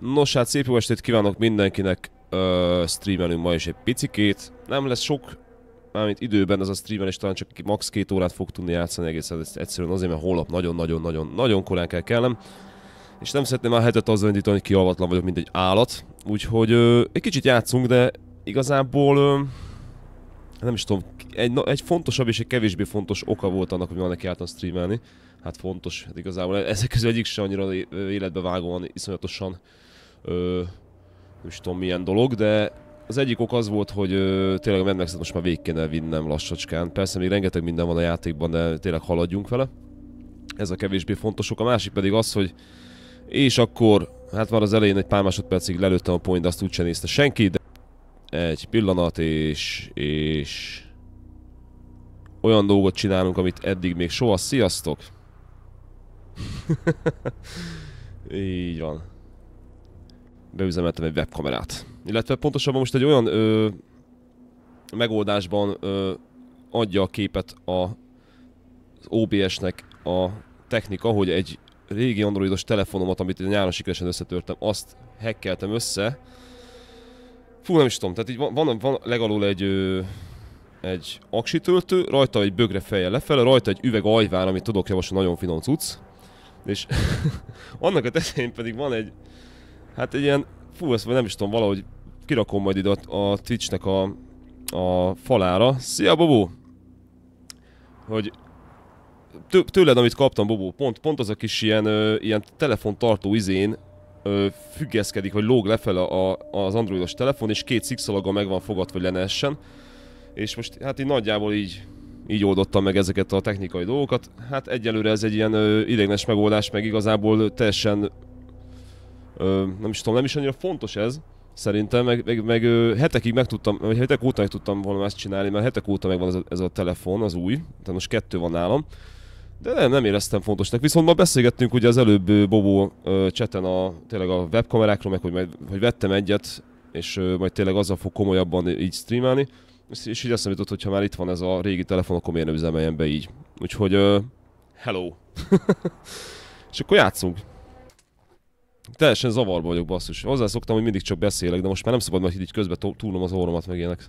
Nos hát szép jó estét kívánok mindenkinek, uh, streamelünk ma is egy picikét. Nem lesz sok, mármint időben ez a streamelés talán csak max. két órát fog tudni játszani egészen egyszerűen azért, mert holnap nagyon-nagyon-nagyon nagyon korán kell kellem. És nem szeretném már hetet azzal indítani, hogy kialvatlan vagyok, mint egy állat. Úgyhogy uh, egy kicsit játszunk, de igazából uh, nem is tudom, egy, egy fontosabb és egy kevésbé fontos oka volt annak, hogy ma nekiálltam streamelni. Hát fontos, hát igazából ezek közül egyik se annyira életbe vágóan, iszonyatosan ö, nem is tudom milyen dolog, de az egyik ok az volt, hogy ö, tényleg a Mad Max-et most már végig kéne vinnem lassacskán. Persze még rengeteg minden van a játékban, de tényleg haladjunk vele. Ez a kevésbé fontos ok. A másik pedig az, hogy és akkor, hát már az elején egy pár másodpercig lelőttem a point, azt úgyse nézte senki, de egy pillanat, és, és olyan dolgot csinálunk, amit eddig még soha. Sziasztok! Így van. Beüzemeltem egy webkamerát. Illetve pontosabban most egy olyan ö, megoldásban ö, adja a képet a, az OBS-nek a technika, hogy egy régi androidos telefonomat, amit nyáron sikeresen összetörtem, azt hackeltem össze. Fú, nem is tudom, tehát így van, van, van legalul egy, ö, egy aksitöltő, rajta egy bögre feje lefele, rajta egy üveg ajvár, amit tudok javasolni, nagyon finom cucc. És annak a tetején pedig van egy, hát egy ilyen, fú, ezt nem is tudom, valahogy kirakom majd ide a, a Twitchnek a, a falára. Szia, Bobó! Hogy tőled, amit kaptam, Bobó, pont, pont az a kis ilyen, ö, ilyen telefontartó izén ö, függeszkedik, vagy lóg lefelé a, az androidos telefon, és két szikszalaggal meg van fogadva, hogy le És most hát így nagyjából így így oldottam meg ezeket a technikai dolgokat. Hát egyelőre ez egy ilyen ö, idegnes megoldás, meg igazából teljesen ö, nem is tudom, nem is annyira fontos ez, szerintem, meg, meg, meg ö, hetekig meg tudtam, vagy hetek óta meg tudtam volna ezt csinálni, mert hetek óta megvan ez a, ez a telefon, az új, tehát most kettő van nálam. De nem, nem éreztem fontosnak. Viszont ma beszélgettünk ugye az előbb Bobó cseten a, tényleg a webkamerákról, meg hogy, majd, hogy vettem egyet, és ö, majd tényleg azzal fog komolyabban így streamelni. És így eszembe jutott, hogy ha már itt van ez a régi telefon, akkor miért nem üzemeljen be így. Úgyhogy, uh, hello. és akkor játszunk. Teljesen zavarba vagyok, basszus. Hozzá szoktam, hogy mindig csak beszélek, de most már nem szabad majd így közben túlnom az orromat, meg ilyenek.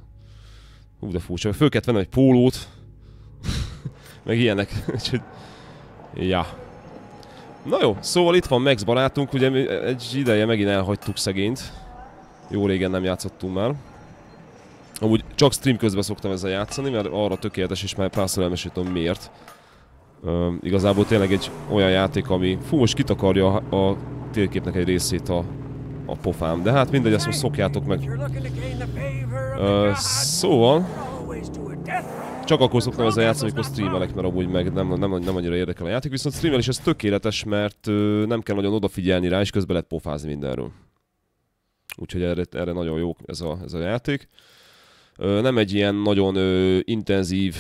Hú, de furcsa. Föl kellett vennem egy pólót. meg ilyenek. Úgyhogy... Ja. Na jó, szóval itt van Max barátunk, ugye egy ideje megint elhagytuk szegényt. Jó régen nem játszottunk már. Amúgy csak stream közben szoktam ezzel játszani, mert arra tökéletes, és már párszor elmesítem miért. Uh, igazából tényleg egy olyan játék, ami fú, most kitakarja a, a térképnek egy részét a, a pofám. De hát mindegy, ezt most szokjátok meg. Uh, szóval... Csak akkor szoktam ezzel játszani, amikor streamelek, mert amúgy meg nem, nem, nem annyira érdekel a játék. Viszont streamelés ez tökéletes, mert uh, nem kell nagyon odafigyelni rá, és közben lehet pofázni mindenről. Úgyhogy erre, erre nagyon jó ez a, ez a játék nem egy ilyen nagyon intenzív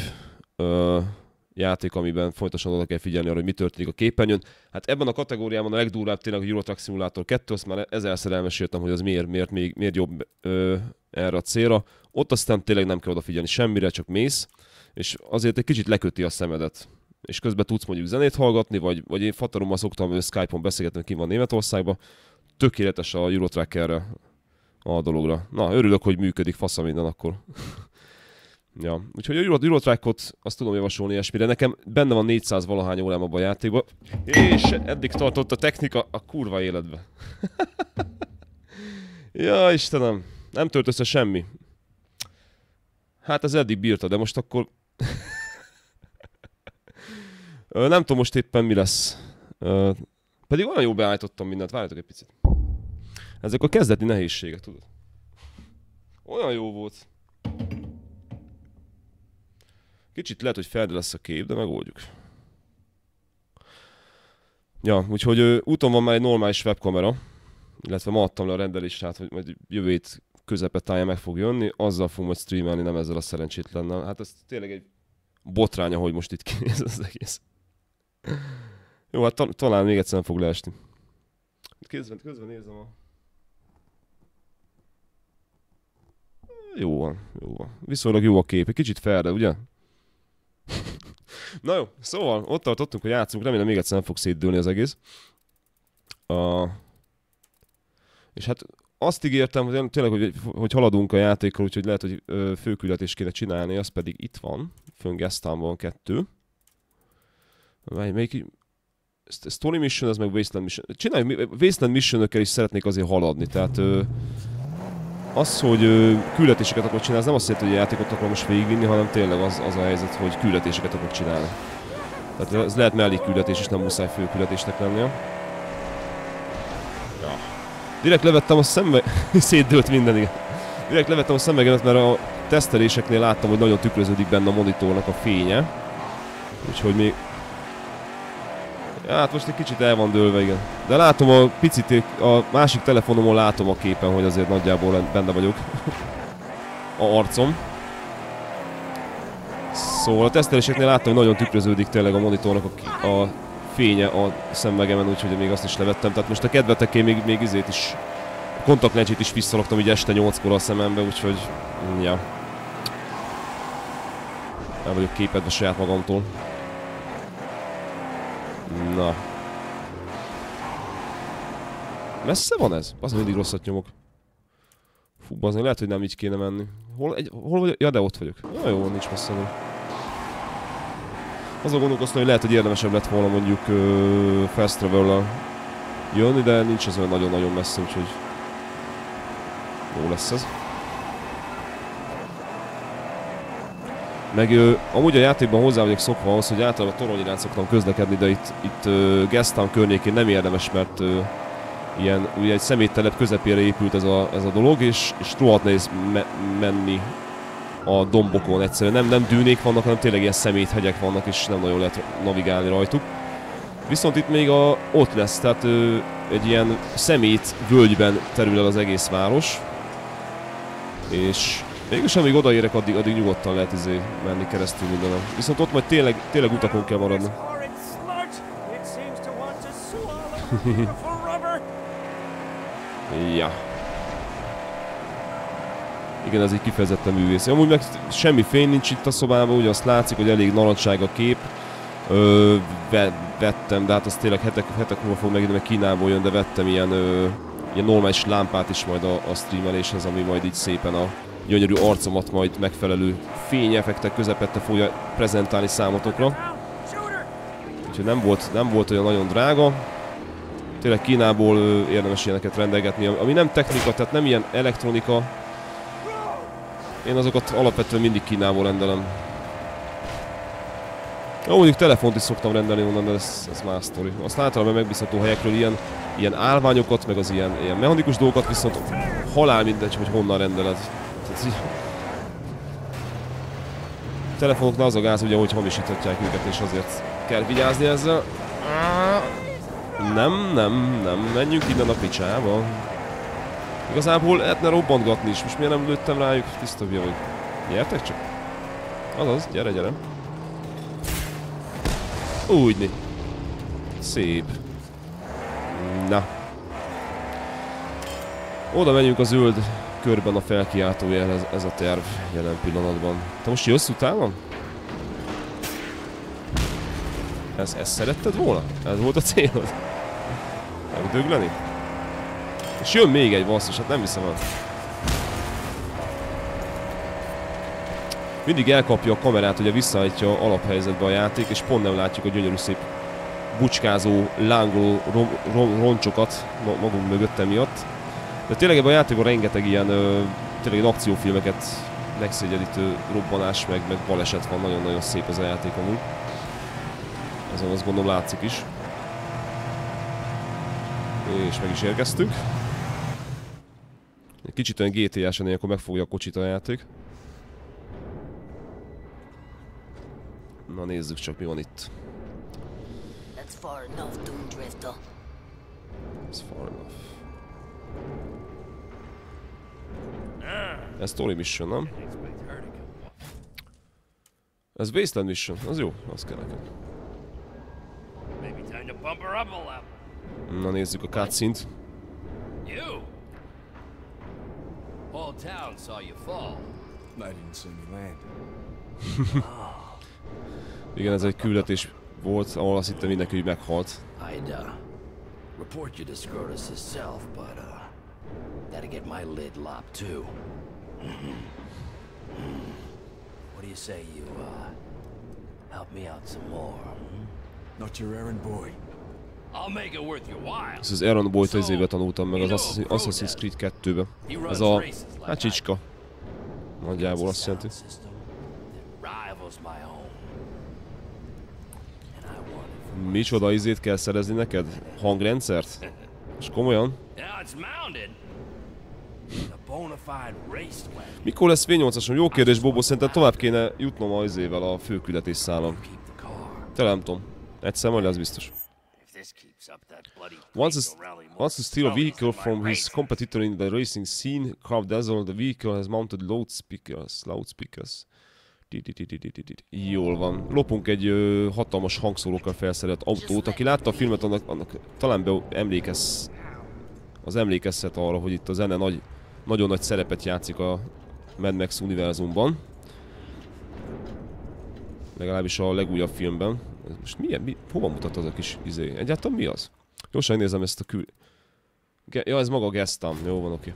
játék, amiben folyamatosan oda kell figyelni arra, hogy mi történik a képernyőn. Hát ebben a kategóriában a legdurvább tényleg a Euro Truck Simulator 2, azt már ezerszer elmeséltem, hogy az miért, miért, miért, miért jobb ö, erre a célra. Ott aztán tényleg nem kell odafigyelni semmire, csak mész, és azért egy kicsit leköti a szemedet. És közben tudsz mondjuk zenét hallgatni, vagy, vagy én fatarommal szoktam Skype-on beszélgetni, ki van Németországban. Tökéletes a Euro Truck-erre a dologra. Na, örülök, hogy működik, fasza minden akkor. Ja, úgyhogy a Eurotrackot azt tudom javasolni ilyesmire. Nekem benne van 400 valahány órám abban a játékban, és eddig tartott a technika a kurva életbe. ja, Istenem, nem tört össze semmi. Hát ez eddig bírta, de most akkor... nem tudom most éppen mi lesz. Pedig olyan jó beállítottam mindent, várjatok egy picit. Ezek a kezdeti nehézségek, tudod? Olyan jó volt. Kicsit lehet, hogy felde lesz a kép, de megoldjuk. Ja, úgyhogy ő, úton van már egy normális webkamera, illetve ma adtam le a rendelést, hát, hogy majd jövő hét közepetája meg fog jönni, azzal fogom majd streamelni, nem ezzel a szerencsétlennel. Hát ez tényleg egy botránya, hogy most itt kinéz az egész. Jó, hát ta- talán még egyszer nem fog leesni. Közben, közben nézem a Jó van, jó van. Viszonylag jó a kép. Egy kicsit felre, ugye? Na jó, szóval ott tartottunk, hogy játszunk, remélem még egyszer nem fog szétdőlni az egész. A... És hát azt ígértem, hogy tényleg, hogy, hogy haladunk a játékkal, úgyhogy lehet, hogy főküldetést kéne csinálni, az pedig itt van. Fönn van kettő. Mely, melyik, Story Mission, az meg Wasteland Mission. Csinálj, Wasteland mission is szeretnék azért haladni, tehát ö, az, hogy küldetéseket akarok csinálni, az nem azt jelenti, hogy a játékot akarom most végigvinni, hanem tényleg az, az a helyzet, hogy küldetéseket akarok csinálni. Tehát ez lehet mellékküldetés, és nem muszáj főküldetésnek lennie. Ja. Direkt levettem a szembe... Szétdőlt minden, igen. Direkt levettem a szemmegemet, mert a teszteléseknél láttam, hogy nagyon tükröződik benne a monitornak a fénye. Úgyhogy még Hát most egy kicsit el van dőlve, igen. De látom a picit, a másik telefonomon látom a képen, hogy azért nagyjából benne vagyok. a arcom. Szóval a teszteléseknél láttam, hogy nagyon tükröződik tényleg a monitornak a, a fénye a szemmegemen, úgyhogy még azt is levettem. Tehát most a kedvetekké még, még izét is, kontaktlencsét is visszalaktam így este 8-kor a szemembe, úgyhogy ja. El vagyok képedve saját magamtól. Na. Messze van ez? Az mindig rosszat nyomok. Fú, azért lehet, hogy nem így kéne menni. Hol, egy, hol vagy? Ja, de ott vagyok. Na jó, nincs messze. Nem. Azon gondolkoztam, hogy lehet, hogy érdemesebb lett volna mondjuk uh, fast travel jönni, de nincs az olyan nagyon-nagyon messze, úgyhogy jó lesz ez. Meg ö, amúgy a játékban hozzá vagyok szokva ahhoz, hogy általában torony iránt szoktam közlekedni, de itt, itt ö, Gastown környékén nem érdemes, mert ö, ilyen, ugye egy szeméttelep közepére épült ez a, ez a dolog, és, és rohadt nehéz me menni a dombokon egyszerűen. Nem, nem dűnék vannak, hanem tényleg ilyen szeméthegyek vannak, és nem nagyon lehet navigálni rajtuk. Viszont itt még a, ott lesz, tehát ö, egy ilyen szemét völgyben terül el az egész város. És Mégis amíg odaérek, addig, addig nyugodtan lehet izé menni keresztül mindenem. Viszont ott majd tényleg, tényleg utakon kell maradni. ja. Igen, ez egy kifejezetten művész. Amúgy meg semmi fény nincs itt a szobában, ugye azt látszik, hogy elég narancság a kép. Ö, ve, vettem, de hát az tényleg hetek, hetek múlva fog megint, mert Kínából jön, de vettem ilyen, ö, ilyen normális lámpát is majd a, a streameléshez, ami majd így szépen a gyönyörű arcomat majd megfelelő fényeffektek közepette fogja prezentálni számotokra. Úgyhogy nem volt, nem volt olyan nagyon drága. Tényleg Kínából érdemes ilyeneket rendelgetni, ami nem technika, tehát nem ilyen elektronika. Én azokat alapvetően mindig Kínából rendelem. Jó, mondjuk telefont is szoktam rendelni onnan, de ez, ez más sztori. Azt általában megbízható helyekről ilyen, ilyen állványokat, meg az ilyen, ilyen mechanikus dolgokat viszont halál mindegy, hogy honnan rendeled. Tehát így... A telefonoknál az a gáz, ugye, hogy hamisíthatják őket, és azért kell vigyázni ezzel. Nem, nem, nem, menjünk innen a picsába. Igazából lehetne robbantgatni is, most miért nem lőttem rájuk? Tiszta vagy. Gyertek csak. Azaz, gyere, gyere. Úgyni. Szép. Na. Oda megyünk a zöld körben a felkiáltójel ez, ez a terv jelen pillanatban. Te most jössz utána? Ez, ezt szeretted volna? Ez volt a célod? Megdögleni? És jön még egy basszus, hát nem hiszem el. Mindig elkapja a kamerát, ugye visszaállítja alaphelyzetbe a játék, és pont nem látjuk a gyönyörű szép bucskázó, lángoló rom, rom, roncsokat magunk mögött emiatt. De tényleg ebben a játékban rengeteg ilyen, ö, tényleg akciófilmeket megszégyenítő robbanás, meg, meg baleset van, nagyon-nagyon szép ez a játék amúgy. Ezen azt gondolom látszik is. És meg is érkeztünk. Kicsit olyan GTA-sen ilyenkor megfogja a kocsit a játék. Na nézzük csak mi van itt. That's far enough, Doom Drifter. That's far enough. Ez Story Mission, nem? Ez Wasteland Mission, az jó, az kell nekem. Na nézzük a cutscene-t. Whole town saw you fall. I didn't see me land. Igen, ez egy küldetés volt, ahol azt hittem mindenki, hogy meghalt. I'd uh, report you to Scrotus himself, but uh, Gotta get my lid lopped too. what do you say you, uh, help me out some more? hmm? Not your errand boy. I'll make it worth your while. Ez az Aaron Boyd az éve tanultam meg az Assassin- Assassin's Creed 2-be. He runs Ez a... Hát csicska. Nagyjából azt jelenti. Micsoda izét kell szerezni neked? Hangrendszert? És komolyan? Now it's mounted. A bona fide race wagon. Mikor lesz V8-asom? Jó kérdés, Bobo, szerintem tovább kéne jutnom az izével a főküldetés car. Te nem tudom. Egyszer majd lesz biztos. Once, a, once to steal a vehicle from his competitor in the racing scene, Carl Dazzle, the vehicle has mounted loudspeakers. Loudspeakers. Jól van. Lopunk egy ö, hatalmas hangszórókkal felszerelt autót. Aki látta a filmet, annak, annak talán be emlékez, az emlékezhet arra, hogy itt a zene nagy, nagyon nagy szerepet játszik a Mad Max univerzumban. Legalábbis a legújabb filmben. Ez Most milyen, mi, hova mutat az a kis izé? Egyáltalán mi az? Gyorsan nézem ezt a kül... Ge- ja, ez maga a Gestam. Jó van, oké.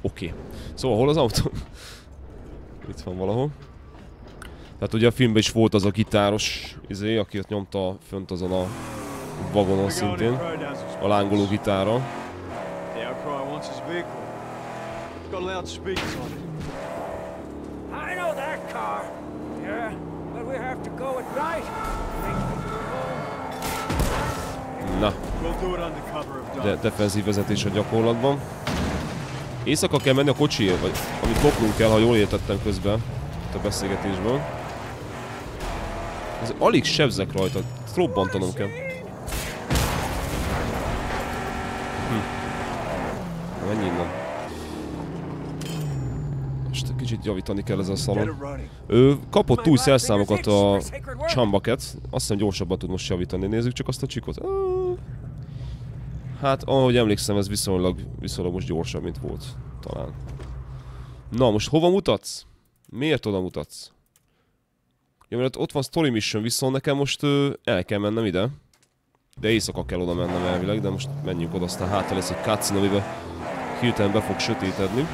Oké. Szóval hol az autó? Itt van valahol. Tehát ugye a filmben is volt az a gitáros izé, aki ott nyomta fönt azon a vagonon szintén. A lángoló gitára. The outcry wants his vehicle. It's got loudspeakers on it. I know that car. Yeah, but we have to go at night. Na, de defenzív vezetés a gyakorlatban. Éjszaka kell menni a kocsiért, vagy amit lopnunk kell, ha jól értettem közben itt a beszélgetésből. Ez alig sebzek rajta, robbantanom kell. Hm. Menj innen. Kicsit javítani kell ez a szalon. Ő kapott új szerszámokat a Chambaket. Azt hiszem gyorsabban tud most javítani. Nézzük csak azt a csikot. Hát, ahogy emlékszem, ez viszonylag, viszonylag most gyorsabb, mint volt. Talán. Na, most hova mutatsz? Miért oda mutatsz? Ja, mert ott van Story Mission, viszont nekem most ö, el kell mennem ide. De éjszaka kell oda mennem elvileg, de most menjünk oda, aztán hátra lesz egy cutscene, amiben hirtelen be fog sötétedni.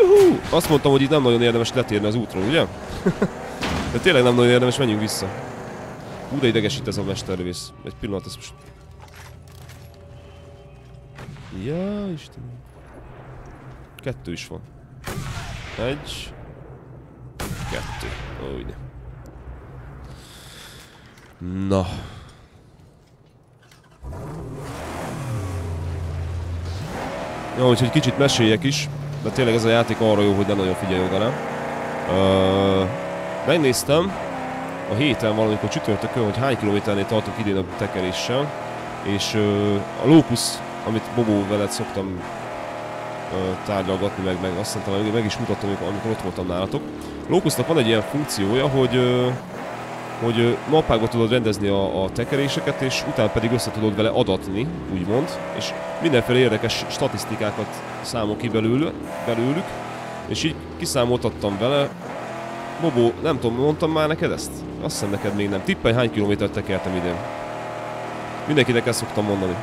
Juhú! Azt mondtam, hogy itt nem nagyon érdemes letérni az útról, ugye? De tényleg nem nagyon érdemes, menjünk vissza. Hú, de idegesít ez a mesterlövész. Egy pillanat, ez most... Ja, Isten. Kettő is van. Egy... Kettő. Úgy. Na. Jó, úgyhogy kicsit meséljek is, de tényleg ez a játék arra jó, hogy ne nagyon figyeljünk rá. Ö, megnéztem a héten valamikor csütörtökön, hogy hány kilométernél tartok idén a tekeréssel, és ö, a Locus, amit Bobó veled szoktam ö, tárgyalgatni, meg, meg azt hiszem, meg, meg is mutattam, amikor, amikor ott voltam nálatok. Locusnak van egy ilyen funkciója, hogy ö, hogy mappákba tudod rendezni a, a tekeréseket, és utána pedig össze tudod vele adatni, úgymond, és mindenféle érdekes statisztikákat számol ki belül, belőlük, és így kiszámoltattam vele. Bobó, nem tudom, mondtam már neked ezt? Azt hiszem neked még nem. Tippelj, hány kilométert tekertem idén. Mindenkinek ezt szoktam mondani.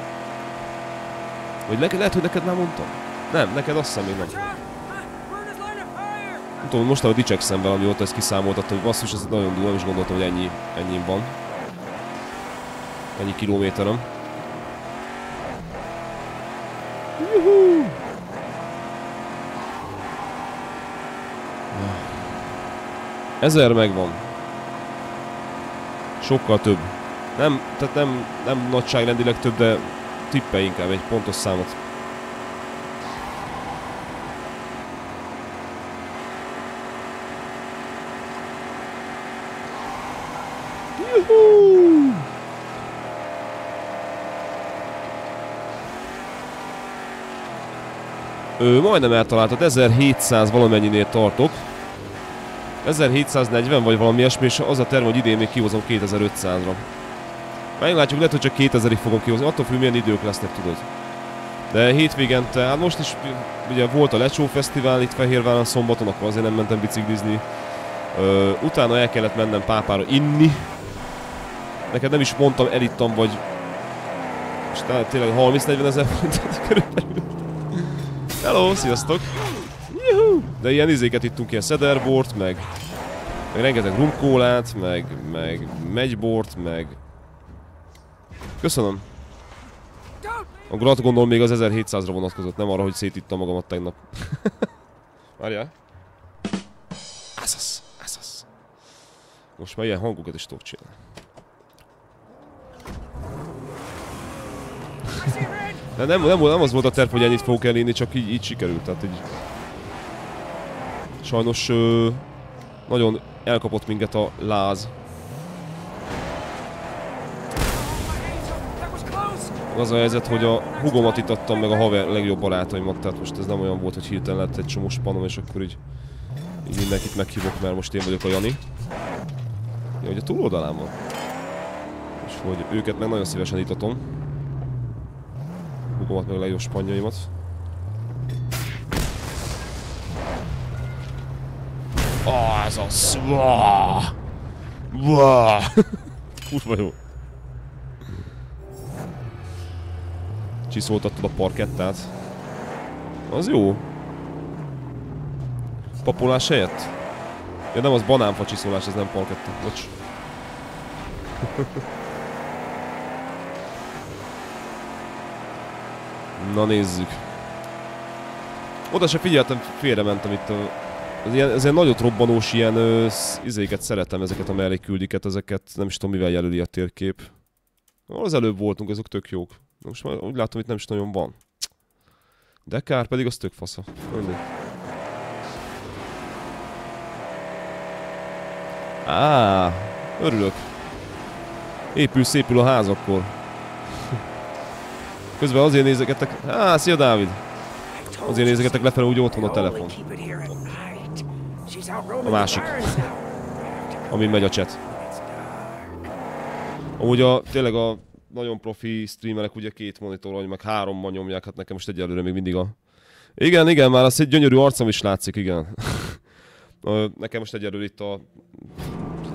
Vagy le- lehet, hogy neked már mondtam? Nem, neked azt hiszem még nem. Watch out! Ah, Burn his line of fire! Nem tudom, most a dicsekszem vele, amióta ezt kiszámoltattam, hogy basszus, ez nagyon durva, is gondoltam, hogy ennyi, ennyi van. Ennyi kilométerem. Juhú! Ezer megvan. Sokkal több. Nem, tehát nem, nem nagyságrendileg több, de tippel inkább egy pontos számot. Juhú! Ő majdnem eltaláltad, 1700 valamennyinél tartok. 1740 vagy valami ilyesmi, és az a terv, hogy idén még kihozom 2500-ra. Meglátjuk, lehet, hogy csak 2000-ig fogom kihozni, attól függ, milyen idők lesznek, tudod. De hétvégente, hát most is ugye volt a Lecsó Fesztivál itt Fehérváron szombaton, akkor azért nem mentem biciklizni. Ö, utána el kellett mennem pápára inni. Neked nem is mondtam, elittam vagy És tényleg 30-40 ezer forintot körülbelül. Hello, sziasztok! Juhu! De ilyen izéket ittunk, ilyen cederbort, meg, meg rengeteg rumkólát, meg, meg megybort, meg... Köszönöm. A grat gondolom még az 1700-ra vonatkozott, nem arra, hogy szétittam magamat tegnap. Várjál. Ez az, ez az. Most már ilyen hangokat is tudok csinálni. De nem, nem, nem az volt a terv, hogy ennyit fogok elérni, csak így, így sikerült. Tehát így... Sajnos ö, nagyon elkapott minket a láz. Az a helyzet, hogy a hugomat itattam meg a haver legjobb barátaimat, tehát most ez nem olyan volt, hogy hirtelen lett egy csomó spanom, és akkor így, így mindenkit meghívok, mert most én vagyok a Jani. Ja, hogy a túloldalán van. És hogy őket meg nagyon szívesen itatom. Hugomat meg a legjobb spanyaimat. Ah, ez az! Vah! Vah! Kurva jó. Csiszoltattad a parkettát. Az jó. Papolás helyett? Ja nem, az banánfa csiszolás, ez nem parketta. Bocs. Na nézzük. Oda se figyeltem, félrementem itt a... Ez ilyen, ez ilyen nagyot robbanós ilyen ö, izéket szeretem, ezeket a melléküldiket, ezeket nem is tudom mivel jelöli a térkép. Az előbb voltunk, azok tök jók. Most már úgy látom, itt nem is nagyon van. De kár, pedig az tök fasza. Mindegy. Á, örülök. Épül szépül a ház akkor. Közben azért nézegetek... Á, szia Dávid! Azért nézegetek lefelé, úgy ott van a telefon. A másik. Amin megy a chat. Amúgy a, tényleg a nagyon profi streamerek ugye két monitoron, meg háromban nyomják, hát nekem most egyelőre még mindig a... Igen, igen, már az egy gyönyörű arcom is látszik, igen. Nekem most egyelőre itt a,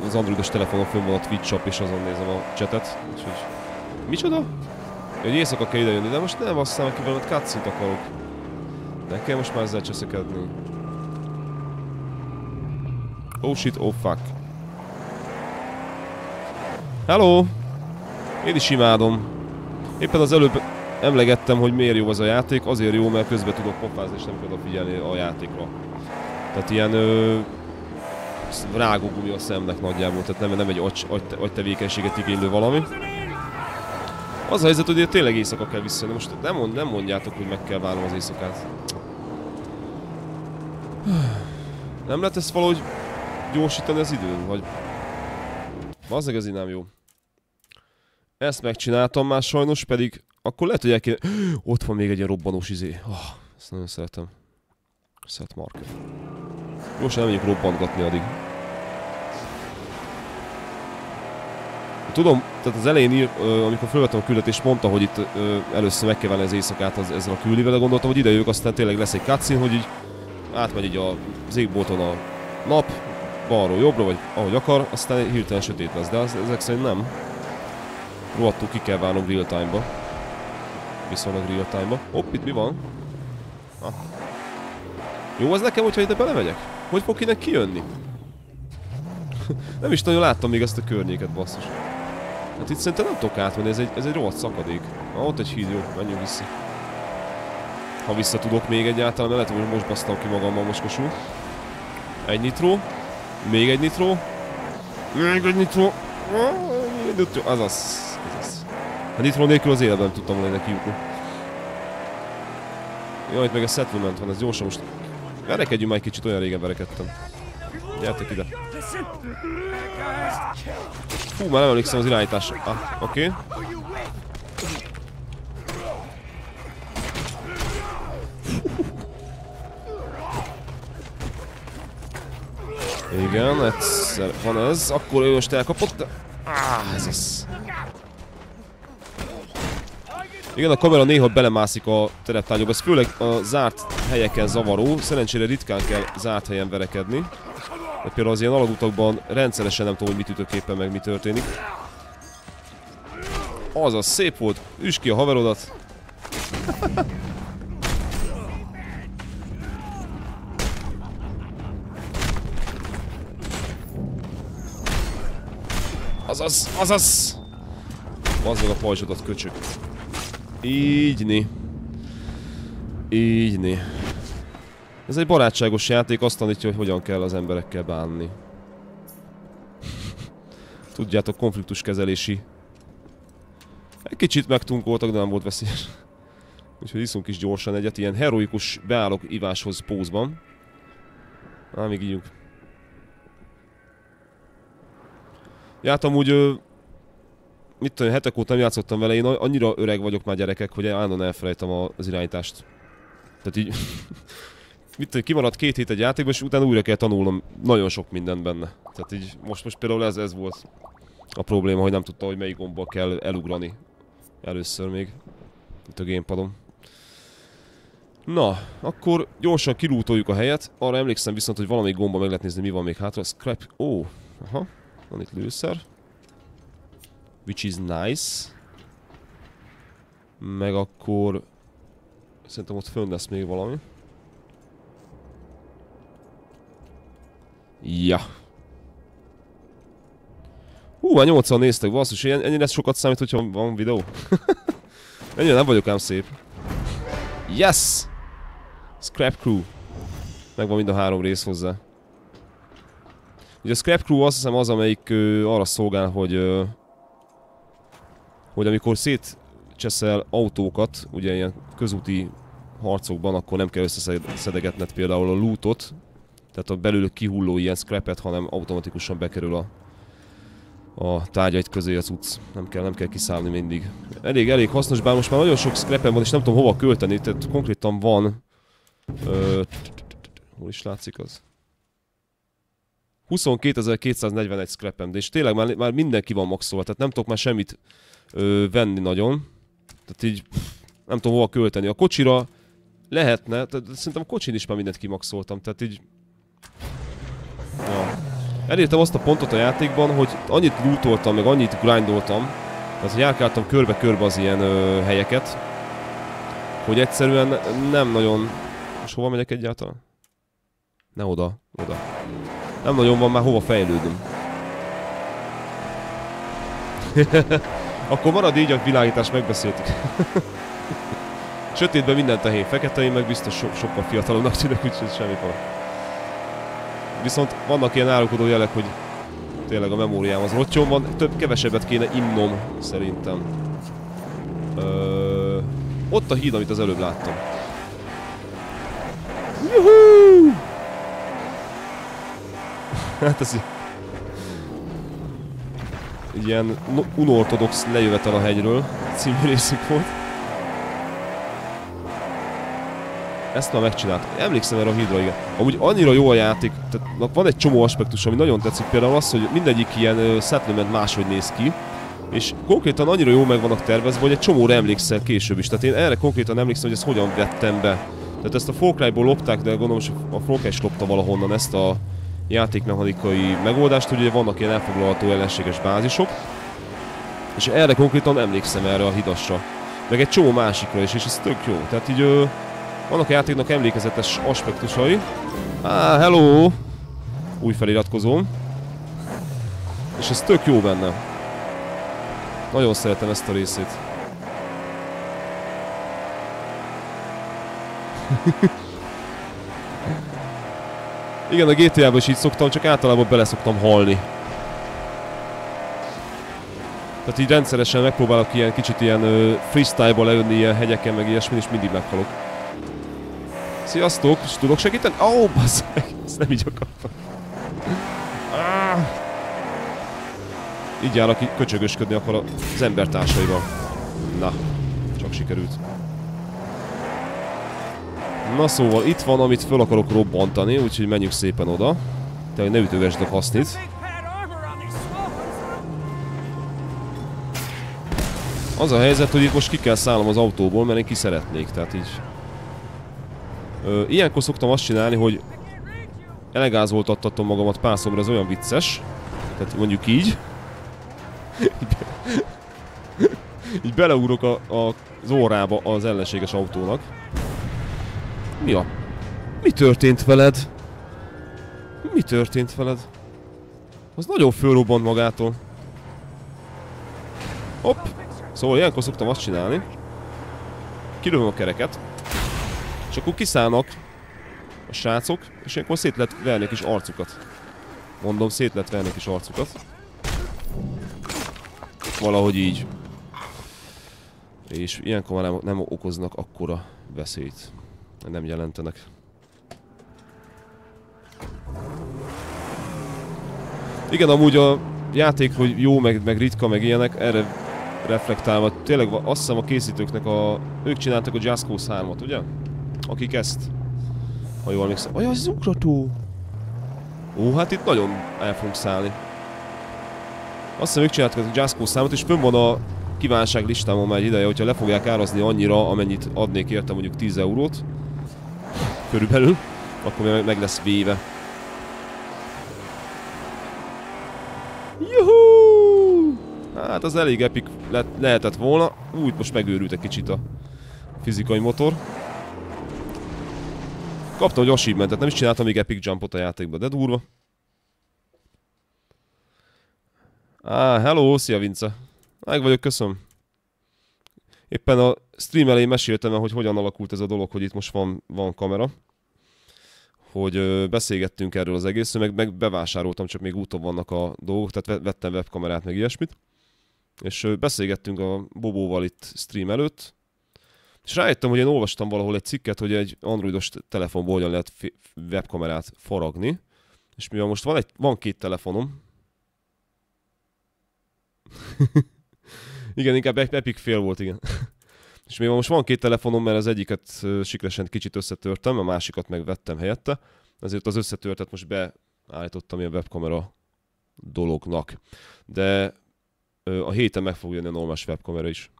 az androidos telefonon fönn van a Twitch shop, és azon nézem a chatet, úgyhogy... Micsoda? Hogy éjszaka kell idejönni, de most nem, azt hiszem, hogy cutscene akarok. De kell most már ezzel cseszekedni. Oh shit, oh fuck. Hello! Én is imádom. Éppen az előbb emlegettem, hogy miért jó az a játék. Azért jó, mert közben tudok pofázni, és nem kell odafigyelni a játékra. Tehát ilyen ö, rágógumi a szemnek nagyjából, tehát nem, nem egy agy, agy, agytevékenységet igénylő valami. Az a helyzet, hogy tényleg éjszaka kell visszajönni. Most nem, mond, nem mondjátok, hogy meg kell várnom az éjszakát. Nem lehet ezt valahogy gyorsítani az időn? Vagy... Bazdmeg ez így nem jó. Ezt megcsináltam már sajnos, pedig akkor lehet, hogy el kéne... Ott van még egy ilyen robbanós izé. Oh, ezt nagyon szeretem. Set marker. Gyorsan nem megyek robbantgatni addig. Tudom, tehát az elején ír, amikor felvettem a küldetést, mondta, hogy itt először meg kell venni az éjszakát az, ezzel a küldivel, de gondoltam, hogy ide jövök, aztán tényleg lesz egy cutscene, hogy így átmegy így a, az égbolton a nap, balról jobbra, vagy ahogy akar, aztán hirtelen sötét lesz, de az, ezek szerint nem. Rohadtul ki kell várnom real time-ba. Viszonylag real time-ba. Hopp, itt mi van? Ah. Jó az nekem, hogyha ide belemegyek? Hogy fog innen kijönni? nem is nagyon láttam még ezt a környéket, basszus. Hát itt szerintem nem tudok átmenni, ez egy, ez egy rohadt szakadék. Ah, ott egy híd, jó, menjünk vissza. Ha vissza tudok még egyáltalán, mert lehet, hogy most basztam ki magammal moskosul. Egy nitró. Még egy nitró. Még egy nitró. Azaz. Azaz. A nitró nélkül az életben tudtam volna neki jutni. Jaj, itt meg a settlement van, ez gyorsan most... Verekedjünk már egy kicsit, olyan régen verekedtem. Gyertek ide. Fú, már nem emlékszem az irányításra. Ah, oké. Okay. Igen, egyszer van ez. Akkor ő most elkapott. de- Ah, ez az. Igen, a kamera néha belemászik a tereptárgyakba, ez főleg a zárt helyeken zavaró, szerencsére ritkán kell zárt helyen verekedni. De például az ilyen alagutakban rendszeresen nem tudom, hogy mit ütök éppen meg mi történik. Azaz, szép volt. Üs ki a haverodat. Azaz, azaz! Bazd meg a pajzsodat, köcsök. Ígyni. Ígyni. Ez egy barátságos játék, azt tanítja, hogy hogyan kell az emberekkel bánni. Tudjátok, konfliktuskezelési. Egy kicsit megtunkoltak, de nem volt veszélyes. Úgyhogy iszunk is gyorsan egyet, ilyen heroikus beállok iváshoz pózban. Á, még ígyunk. Ja, hát amúgy, mit tudom, hetek óta nem játszottam vele, én annyira öreg vagyok már gyerekek, hogy állandóan elfelejtem az irányítást. Tehát így, mit kimaradt két hét egy játékban, és utána újra kell tanulnom nagyon sok mindent benne. Tehát így, most, most például ez, ez volt a probléma, hogy nem tudta, hogy melyik gombbal kell elugrani. Először még. Itt a gamepadon. Na, akkor gyorsan kilútoljuk a helyet. Arra emlékszem viszont, hogy valamelyik gomba meg lehet nézni, mi van még hátra. Scrap... Ó, oh, aha. Van itt lőszer. Which is nice. Meg akkor... Szerintem ott fönn lesz még valami. Ja. Hú, már 80 néztek, basszus, ilyen- ennyire sokat számít, hogyha van videó? ennyire nem vagyok ám szép. Yes! Scrap Crew. Megvan mind a három rész hozzá. Ugye a Scrap Crew azt hiszem az, amelyik ö, arra szolgál, hogy ö, hogy amikor szétcseszel autókat, ugye ilyen közúti harcokban, akkor nem kell összeszedegetned például a lootot, tehát a belül kihulló ilyen scrapet, hanem automatikusan bekerül a, a tárgyaid közé a cucc. Nem kell, nem kell kiszállni mindig. Elég, elég hasznos, bár most már nagyon sok scrapem van, és nem tudom hova költeni, tehát konkrétan van... Hol is látszik az? 22.241 scrapem, de és tényleg már, már mindenki van maxolva, tehát nem tudok már semmit ö, venni nagyon. Tehát így nem tudom hova költeni. A kocsira lehetne, tehát szerintem a kocsin is már mindent kimaxoltam, tehát így... Ja. Elértem azt a pontot a játékban, hogy annyit lootoltam, meg annyit grindoltam, tehát hogy járkáltam körbe-körbe az ilyen ö, helyeket, hogy egyszerűen nem nagyon... Most hova megyek egyáltalán? Ne oda, oda. Nem nagyon van már hova fejlődöm. Akkor marad így a világítás, megbeszéltük. Sötétben minden tehén, fekete, én meg biztos so sokkal fiatalabbnak tűnök, úgyhogy semmi baj. Viszont vannak ilyen árulkodó jelek, hogy tényleg a memóriám az rottyon van, több, kevesebbet kéne innom, szerintem. Ö, ott a híd, amit az előbb láttam. Juhú! Hát ez ilyen no- unortodox lejövetel a hegyről című részük volt. Ezt már megcsinált. Emlékszem erre a hídra, igen. Amúgy annyira jó a játék, tehát van egy csomó aspektus, ami nagyon tetszik. Például az, hogy mindegyik ilyen uh, settlement máshogy néz ki. És konkrétan annyira jó meg vannak tervezve, hogy egy csomóra emlékszel később is. Tehát én erre konkrétan emlékszem, hogy ezt hogyan vettem be. Tehát ezt a Far lopták, de gondolom, hogy a Far Cry is lopta valahonnan ezt a játékmechanikai megoldást, hogy ugye vannak ilyen elfoglalható ellenséges bázisok. És erre konkrétan emlékszem erre a hidasra. Meg egy csomó másikra is, és ez tök jó. Tehát így vannak a játéknak emlékezetes aspektusai. Á, hello! Új feliratkozóm. És ez tök jó benne. Nagyon szeretem ezt a részét. Igen, a GTA-ban is így szoktam, csak általában bele szoktam halni. Tehát így rendszeresen megpróbálok ilyen kicsit ilyen freestyle-ba lejönni ilyen hegyeken, meg ilyesmi, és mindig meghalok. Sziasztok! És tudok segíteni? Ó, oh, bazzeg! Ezt nem így akartam. Ah! Így áll, aki köcsögösködni akar az embertársaival. Na, csak sikerült. Na szóval itt van, amit föl akarok robbantani, úgyhogy menjünk szépen oda. Te ne ütögesd a hasznit. Az a helyzet, hogy itt most ki kell szállnom az autóból, mert én ki szeretnék, tehát így... Ö, ilyenkor szoktam azt csinálni, hogy elegázoltattatom magamat pászomra, ez olyan vicces. Tehát mondjuk így. így beleugrok a, a, az órába az ellenséges autónak. Mi a... Mi történt veled? Mi történt veled? Az nagyon fölrobbant magától. Hopp! Szóval ilyenkor szoktam azt csinálni. Kilövöm a kereket. És akkor kiszállnak a srácok, és ilyenkor szét lehet verni kis arcukat. Mondom, szét lehet verni kis arcukat. Valahogy így. És ilyenkor már nem, nem okoznak akkora veszélyt. Nem jelentenek. Igen, amúgy a játék, hogy jó, meg, meg ritka, meg ilyenek, erre reflektálva, tényleg azt hiszem a készítőknek a... Ők csináltak a Cause 3-at, ugye? Akik ezt, ha jól emlékszem. Aj, az ugrató! Ó, hát itt nagyon el fogunk szállni. Azt hiszem ők csináltak a Cause 3-at, és fönn van a kívánság listámon már egy ideje, hogyha le fogják árazni annyira, amennyit adnék érte mondjuk 10 eurót, körülbelül, akkor meg lesz véve. Juhú! Hát az elég epic le lehetett volna. Úgy most megőrült egy kicsit a fizikai motor. Kaptam egy achievementet, nem is csináltam még epic jumpot a játékba, de durva. Á, ah, hello, szia Vince. Meg vagyok, köszönöm. Éppen a stream elején meséltem hogy hogyan alakult ez a dolog, hogy itt most van, van kamera hogy ö, beszélgettünk erről az egészről, meg, meg bevásároltam, csak még úton vannak a dolgok, tehát vettem webkamerát, meg ilyesmit. És ö, beszélgettünk a Bobóval itt stream előtt, és rájöttem, hogy én olvastam valahol egy cikket, hogy egy androidos telefonból hogyan lehet webkamerát faragni, és mivel most van, egy, van két telefonom, igen, inkább Epic fél volt, igen. És mivel most van két telefonom, mert az egyiket sikeresen kicsit összetörtem, a másikat megvettem helyette, ezért az összetörtet most beállítottam ilyen webkamera dolognak. De a héten meg fog jönni a normális webkamera is.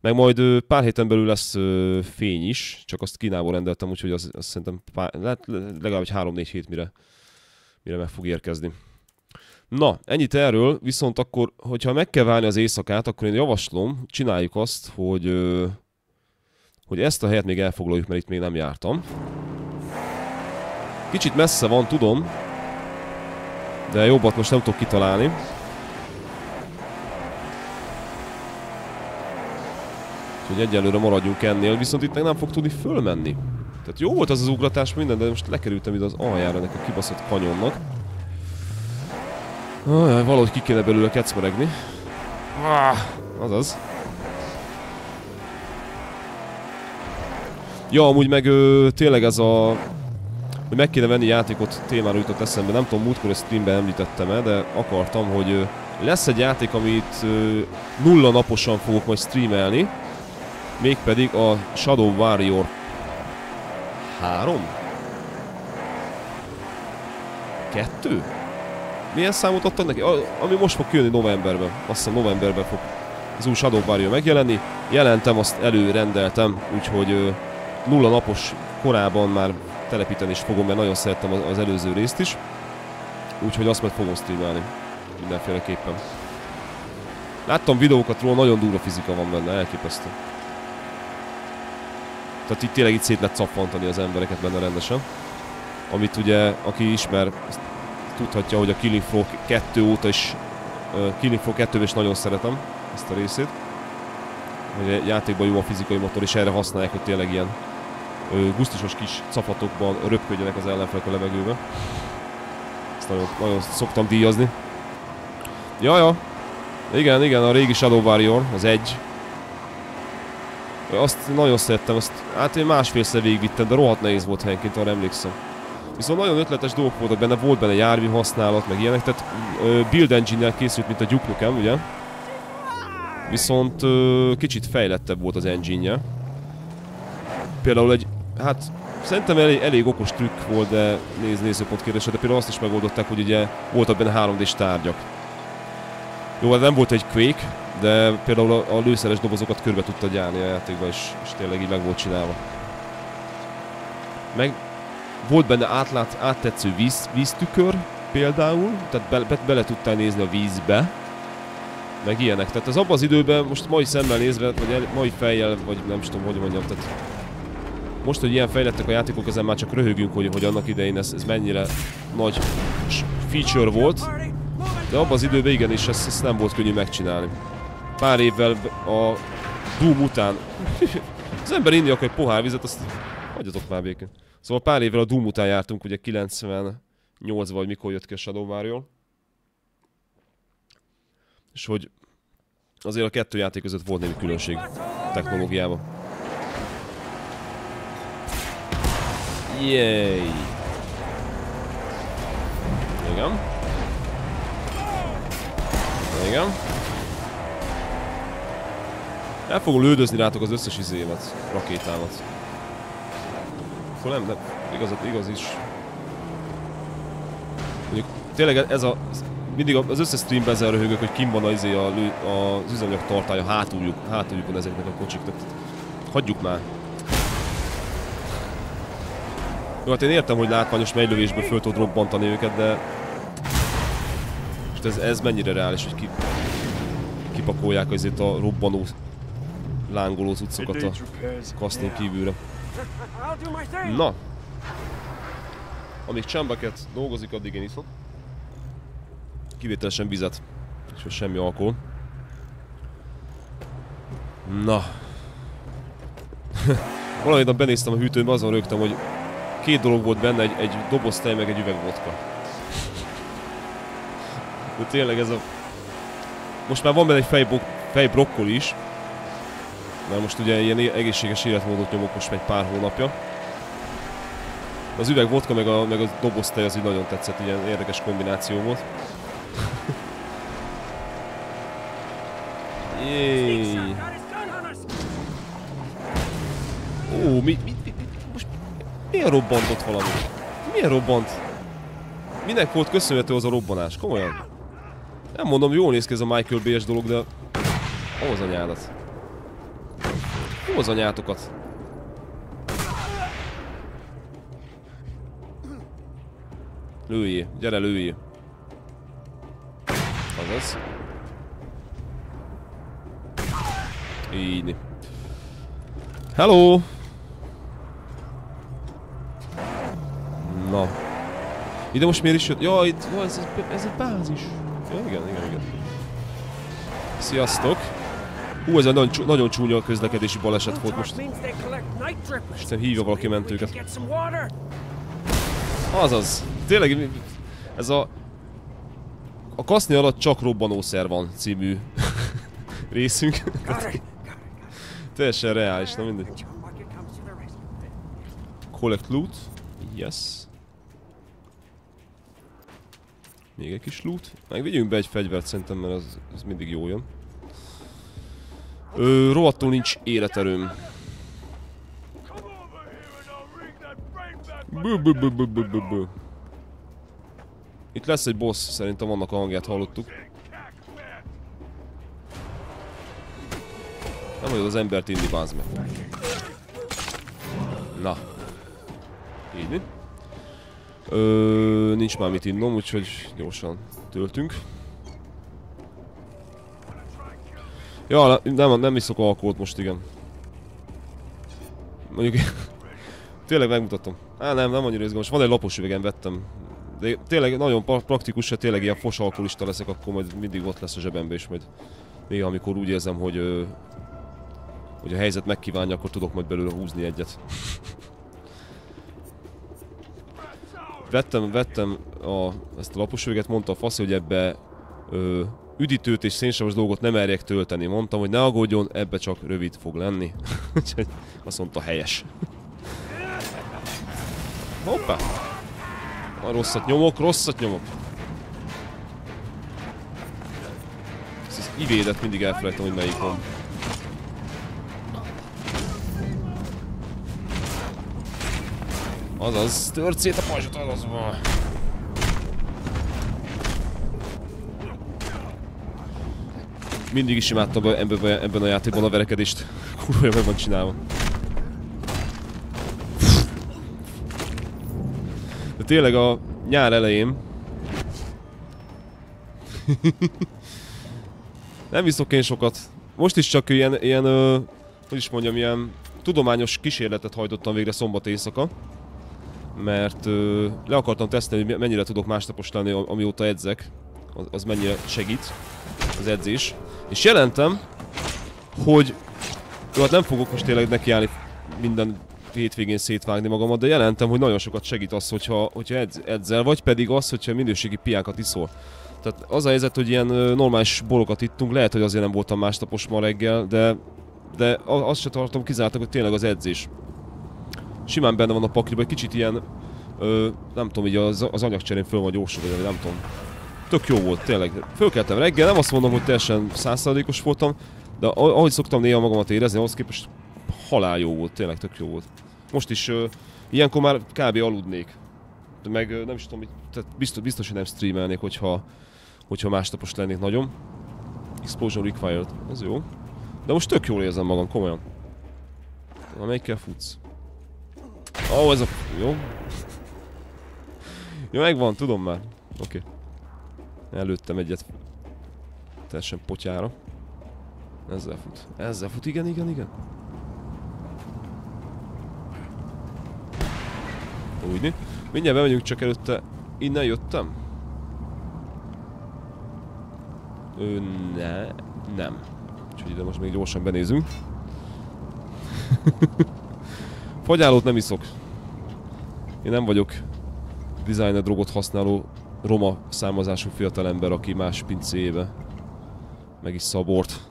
Meg majd pár héten belül lesz fény is, csak azt Kínából rendeltem, úgyhogy az, azt szerintem pár, legalább egy 3-4 hét mire, mire meg fog érkezni. Na, ennyit erről, viszont akkor, hogyha meg kell válni az éjszakát, akkor én javaslom, csináljuk azt, hogy, hogy ezt a helyet még elfoglaljuk, mert itt még nem jártam. Kicsit messze van, tudom, de jobbat most nem tudok kitalálni. Úgyhogy egyelőre maradjunk ennél, viszont itt meg nem fog tudni fölmenni. Tehát jó volt az az ugratás minden, de most lekerültem ide az aljára ennek a kibaszott kanyonnak. Ajaj, valahogy ki kéne belőle kecmeregni. Ah, azaz. Ja, amúgy meg ö, tényleg ez a... Hogy meg kéne venni játékot témára jutott eszembe, nem tudom, múltkor a streamben említettem-e, de akartam, hogy ö, lesz egy játék, amit ö, nulla naposan fogok majd streamelni, mégpedig a Shadow Warrior 3? 2? Milyen számot adtak neki? Ami most fog kijönni novemberben. Azt hiszem novemberben fog az új Shadow Warrior megjelenni. Jelentem, azt előrendeltem, úgyhogy ö, nulla napos korában már telepíteni is fogom, mert nagyon szerettem az előző részt is. Úgyhogy azt meg fogom streamelni. Mindenféleképpen. Láttam videókat róla, nagyon durva fizika van benne, elképesztő. Tehát itt tényleg itt szét lehet cappantani az embereket benne rendesen. Amit ugye, aki ismer, tudhatja, hogy a Killing Floor 2 óta is, uh, Killing Floor 2 is nagyon szeretem ezt a részét. Hogy a játékban jó a fizikai motor, és erre használják, hogy tényleg ilyen uh, gusztusos kis cafatokban röpködjenek az ellenfelek a levegőbe. Ezt nagyon, nagyon szoktam díjazni. Jaja, igen, igen, a régi Shadow Warrior, az egy. Azt nagyon szerettem, azt, hát én másfélszer végigvittem, de rohadt nehéz volt helyenként, arra emlékszem. Viszont nagyon ötletes dolgok voltak benne, volt benne jármű használat, meg ilyenek, tehát ö, build engine-nel készült, mint a Duke Nukem, ugye? Viszont kicsit fejlettebb volt az engine-je. Például egy, hát szerintem elég, elég okos trükk volt, de néz, nézőpont kérdése, de például azt is megoldották, hogy ugye voltak benne 3D-s tárgyak. Jó, hát nem volt egy Quake, de például a, a lőszeres dobozokat körbe tudta gyárni a játékban, és, és tényleg így meg volt csinálva. Meg volt benne átlát, áttetsző víz, víztükör például, tehát be, be, bele tudtál nézni a vízbe. meg ilyenek. Tehát az abban az időben, most mai szemmel nézve, vagy el, mai fejjel, vagy nem is tudom, hogy mondjam, tehát most, hogy ilyen fejlettek a játékok, ezen már csak röhögünk, hogy, hogy annak idején ez, ez mennyire nagy feature volt, de abban az időben igenis ezt, ezt nem volt könnyű megcsinálni. Pár évvel a Doom után az ember inni akar egy pohár vizet, azt hagyjatok már békén. Szóval pár évvel a Doom után jártunk, ugye 98 vagy mikor jött ki a Shadow Mario. És hogy azért a kettő játék között volt némi különbség technológiában. Yay! Igen. Igen. El fogom lődözni rátok az összes izémet, rakétámat. Szóval nem, nem, igaz, igaz is. Mondjuk tényleg ez a, mindig az összes streamben ezzel röhögök, hogy kim van az, izé a, lő- az üzemanyag tartálya hátuljuk, hátuljukon ezeknek a kocsiknak. Hagyjuk már. Jó, hát én értem, hogy látványos melylövésből föl tudod robbantani őket, de... Most ez, ez mennyire reális, hogy ki, kipakolják azért a robbanó, lángoló cuccokat a kaszton kívülre. Na! Amíg Csembaket dolgozik, addig én iszok. Kivételesen vizet. És semmi alkohol. Na. Valahogy nap benéztem a hűtőbe, azon rögtem, hogy két dolog volt benne, egy, egy doboz tej, meg egy üveg vodka. De tényleg ez a... Most már van benne egy fej, fej brokkoli is. Mert most ugye ilyen egészséges életmódot nyomok most egy pár hónapja. Az üveg vodka meg a, meg a doboz tej az így nagyon tetszett, ilyen érdekes kombináció volt. Jéj. Ó, mi, mi, mi, mi, most milyen robbantott valami? Milyen robbant? Minek volt köszönhető az a robbanás? Komolyan? Nem mondom, jól néz ki ez a Michael Bay-es dolog, de... Hol az anyádat? Hol az anyátokat? Lőjé, gyere lőjé. Azaz. Így. Hello! Na. Ide most miért is jött? Ja, itt, ja, ez, ez egy bázis. Ja, igen, igen, igen. Sziasztok! Hú, ez egy nagyon, nagyon csúnya közlekedési baleset volt most. Isten hívja valaki mentőket. Azaz. Tényleg, ez a... A kaszni alatt csak robbanószer van című részünk. Teljesen reális, na mindegy. Collect loot. Yes. Még egy kis loot. Meg vigyünk be egy fegyvert szerintem, mert az, az mindig jó jön. Ö, nincs életerőm. Bő, bő, bő, bő, bő, bő, bő. Itt lesz egy boss, szerintem annak a hangját hallottuk. Nem vagy az embert inni, bázd meg. Na. Így? Ö, nincs már mit innom, úgyhogy gyorsan töltünk. Ja, nem, nem iszok alkoholt most, igen. Mondjuk tényleg megmutatom. Á, nem, nem annyira izgalmas. Van egy lapos üvegen vettem. De tényleg nagyon pra- praktikus, ha tényleg ilyen fos alkoholista leszek, akkor majd mindig ott lesz a zsebembe, és majd néha, amikor úgy érzem, hogy, hogy a helyzet megkívánja, akkor tudok majd belőle húzni egyet. vettem, vettem a, ezt a lapos üveget, mondta a fasz, hogy ebbe ö, üdítőt és szénsavas dolgot nem merjek tölteni. Mondtam, hogy ne aggódjon, ebbe csak rövid fog lenni. Úgyhogy azt mondta helyes. Hoppá! A rosszat nyomok, rosszat nyomok. Ezt az ivédet mindig elfelejtem, hogy melyik van. Azaz, tört szét a pajzsot, azaz van. Mindig is imádtam be- ebben, ebben a játékban a verekedést. Kurva meg van csinálva. De tényleg a nyár elején Nem viszok én sokat. Most is csak ilyen, ilyen ö, hogy is mondjam, ilyen tudományos kísérletet hajtottam végre szombat éjszaka. Mert ö, le akartam tesztelni, hogy mennyire tudok másnapos lenni, amióta edzek. Az, az mennyire segít az edzés. És jelentem, hogy jó, hát nem fogok most tényleg nekiállni minden hétvégén szétvágni magamat, de jelentem, hogy nagyon sokat segít az, hogyha, hogyha edz, edzel, vagy pedig az, hogyha minőségi piákat iszol. Tehát az a helyzet, hogy ilyen normális borokat ittunk, lehet, hogy azért nem voltam másnapos ma reggel, de, de azt se tartom kizártak, hogy tényleg az edzés. Simán benne van a pakliba, egy kicsit ilyen, ö, nem tudom, így az, az anyagcserén föl van gyorsul, vagy nem tudom. Tök jó volt, tényleg. Fölkeltem reggel, nem azt mondom, hogy teljesen százszázalékos voltam, de ah- ahogy szoktam néha magamat érezni, ahhoz képest halál jó volt, tényleg tök jó volt. Most is ö, ilyenkor már kb. aludnék. De meg ö, nem is tudom, tehát biztos, biztos, hogy nem streamelnék, hogyha, hogyha másnapos lennék nagyon. Explosion required, az jó. De most tök jól érzem magam, komolyan. Na, melyikkel futsz? Ó, oh, ez a... Jó. Jó, megvan, tudom már. Oké. Okay. Előttem egyet. Teljesen potyára. Ezzel fut. Ezzel fut, igen, igen, igen. Úgyni. Mindjárt bemegyünk, csak előtte innen jöttem? Ő ne, nem. Úgyhogy ide most még gyorsan benézünk. Fagyálót nem iszok. Én nem vagyok designer drogot használó roma származású fiatalember, aki más pincébe meg is szabort.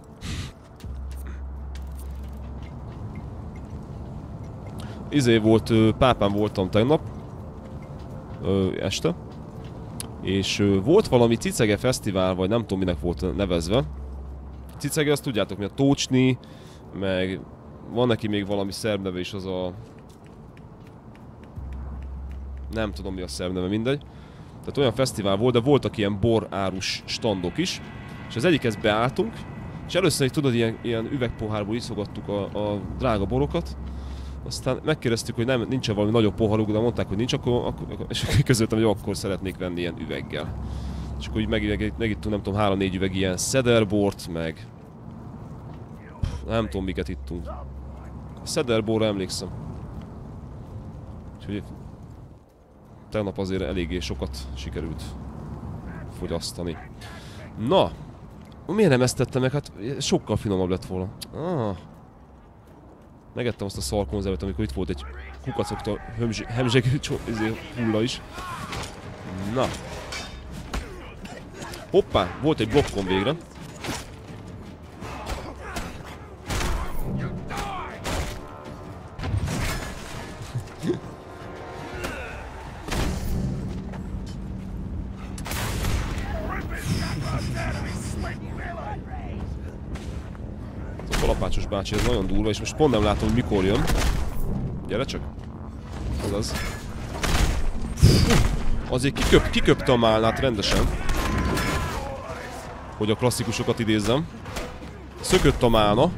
Izé volt, pápán voltam tegnap, este, és volt valami Cicege Fesztivál, vagy nem tudom minek volt nevezve. Cicege azt tudjátok mi a Tócsni, meg van neki még valami szerb neve is, az a... Nem tudom mi a szerb neve, mindegy. Tehát olyan fesztivál volt, de voltak ilyen borárus standok is. És az egyikhez beálltunk, és először, tudod, ilyen, ilyen üvegpohárból iszogattuk a, a drága borokat, aztán megkérdeztük, hogy nem, nincs valami nagyobb poharuk, de mondták, hogy nincs, akkor, akkor és közöltem, hogy akkor szeretnék venni ilyen üveggel. És akkor így meg, meg, megittunk, nem tudom, három-négy üveg ilyen Cederbort, meg... Pff, nem tudom, miket ittunk. A Cederborra emlékszem. Úgyhogy tegnap azért eléggé sokat sikerült fogyasztani. Na, miért nem ezt tettem meg? Hát sokkal finomabb lett volna. Ah. Megettem azt a szarkonzervet, amikor itt volt egy kukacoktól hemzsegő izé, hulla is. Na. Hoppá, volt egy blokkon végre. Bácsi, ez nagyon durva, és most pont nem látom, hogy mikor jön. Gyere csak. Azaz. Azért kiköp, kiköpte a málnát rendesen. Hogy a klasszikusokat idézzem. Szökött a málna.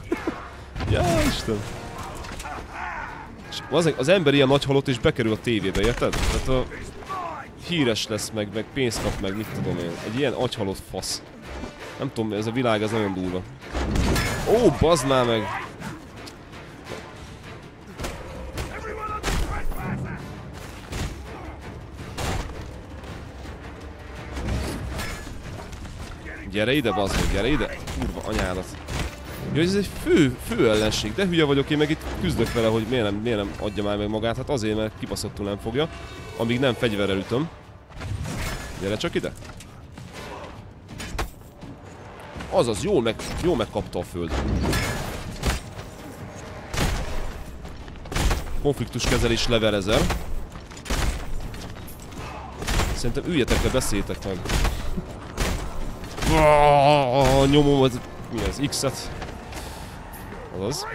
ja, Isten. Az, az ember ilyen nagy halott és bekerül a tévébe, érted? Tehát a híres lesz meg, meg pénzt kap meg, mit tudom én. Egy ilyen agyhalott fasz. Nem tudom, ez a világ ez nagyon durva. Ó, bazd már meg! Gyere ide, bazd meg, gyere ide! Kurva anyádat! Ja, ez egy fő, fő ellenség, de hülye vagyok, én meg itt küzdök vele, hogy miért nem, miért nem adja már meg magát. Hát azért, mert kibaszottul nem fogja, amíg nem fegyverrel ütöm. Gyere csak ide! Azaz, jól, meg, jól megkapta a föld. Konfliktus kezelés level 1000. Szerintem üljetek le, beszéljetek meg. Ah, Nyomom az... Mi az? X-et. Azaz.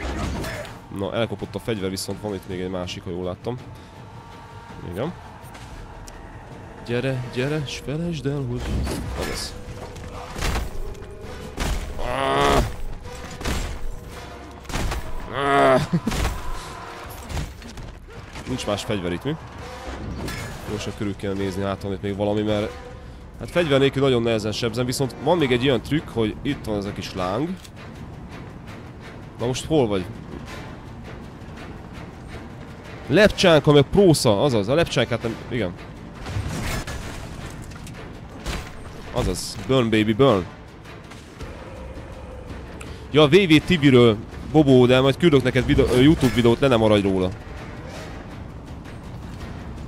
Na, elkopott a fegyver, viszont van itt még egy másik, ha jól láttam. Igen. Gyere, gyere, s felejtsd el, hogy... Azaz. Más fegyver itt, mi? Gyorsan körül kell nézni, hát itt még valami, mert Hát fegyver nélkül nagyon nehezen sebzem, viszont van még egy olyan trükk, hogy itt van ez a kis láng. Na most hol vagy? Lepcsánka meg prósza, azaz, a lepcsánkát nem... igen. Azaz, burn baby, burn. Ja, VV Tibiről, Bobó, de majd küldök neked videó, YouTube videót, le nem maradj róla.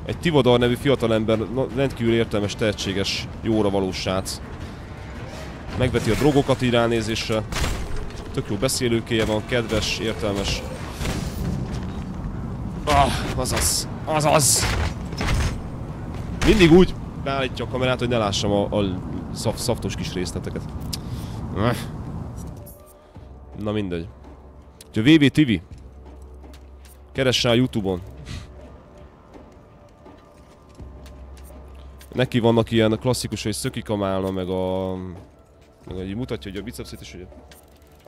Egy Tivadar nevű fiatalember, rendkívül értelmes, tehetséges, jóra való srác. Megveti a drogokat így ránézésre. Tök jó beszélőkéje van, kedves, értelmes. Ah, azaz, azaz! Mindig úgy beállítja a kamerát, hogy ne lássam a, a szaf, szaftos kis részleteket. Öh. Na mindegy. Úgyhogy VV TV. Keress rá a Youtube-on. Neki vannak ilyen klasszikus, hogy szökik a málna, meg a... Meg hogy mutatja, hogy a bicepszét is, hogy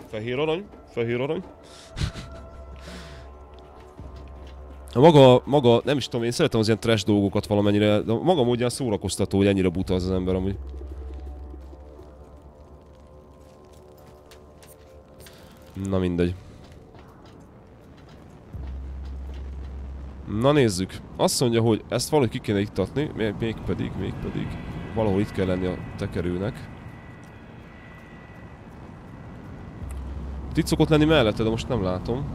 fehér arany, fehér arany. A maga, maga, nem is tudom, én szeretem az ilyen trash dolgokat valamennyire, de maga módján szórakoztató, hogy ennyire buta az az ember amúgy. Na mindegy. Na nézzük. Azt mondja, hogy ezt valahogy ki kéne iktatni, még, még pedig, még pedig valahol itt kell lenni a tekerőnek. Itt szokott lenni mellette, de most nem látom.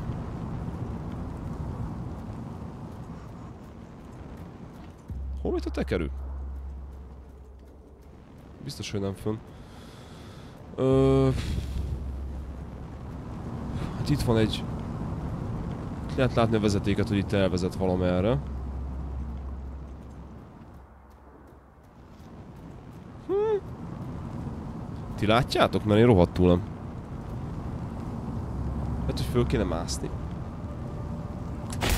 Hol itt a tekerő? Biztos, hogy nem fönn. Ö... Hát itt van egy... Lehet látni a vezetéket, hogy itt elvezet valamerre. Hm. Ti látjátok? Mert én rohadtul nem. Hát, hogy föl kéne mászni.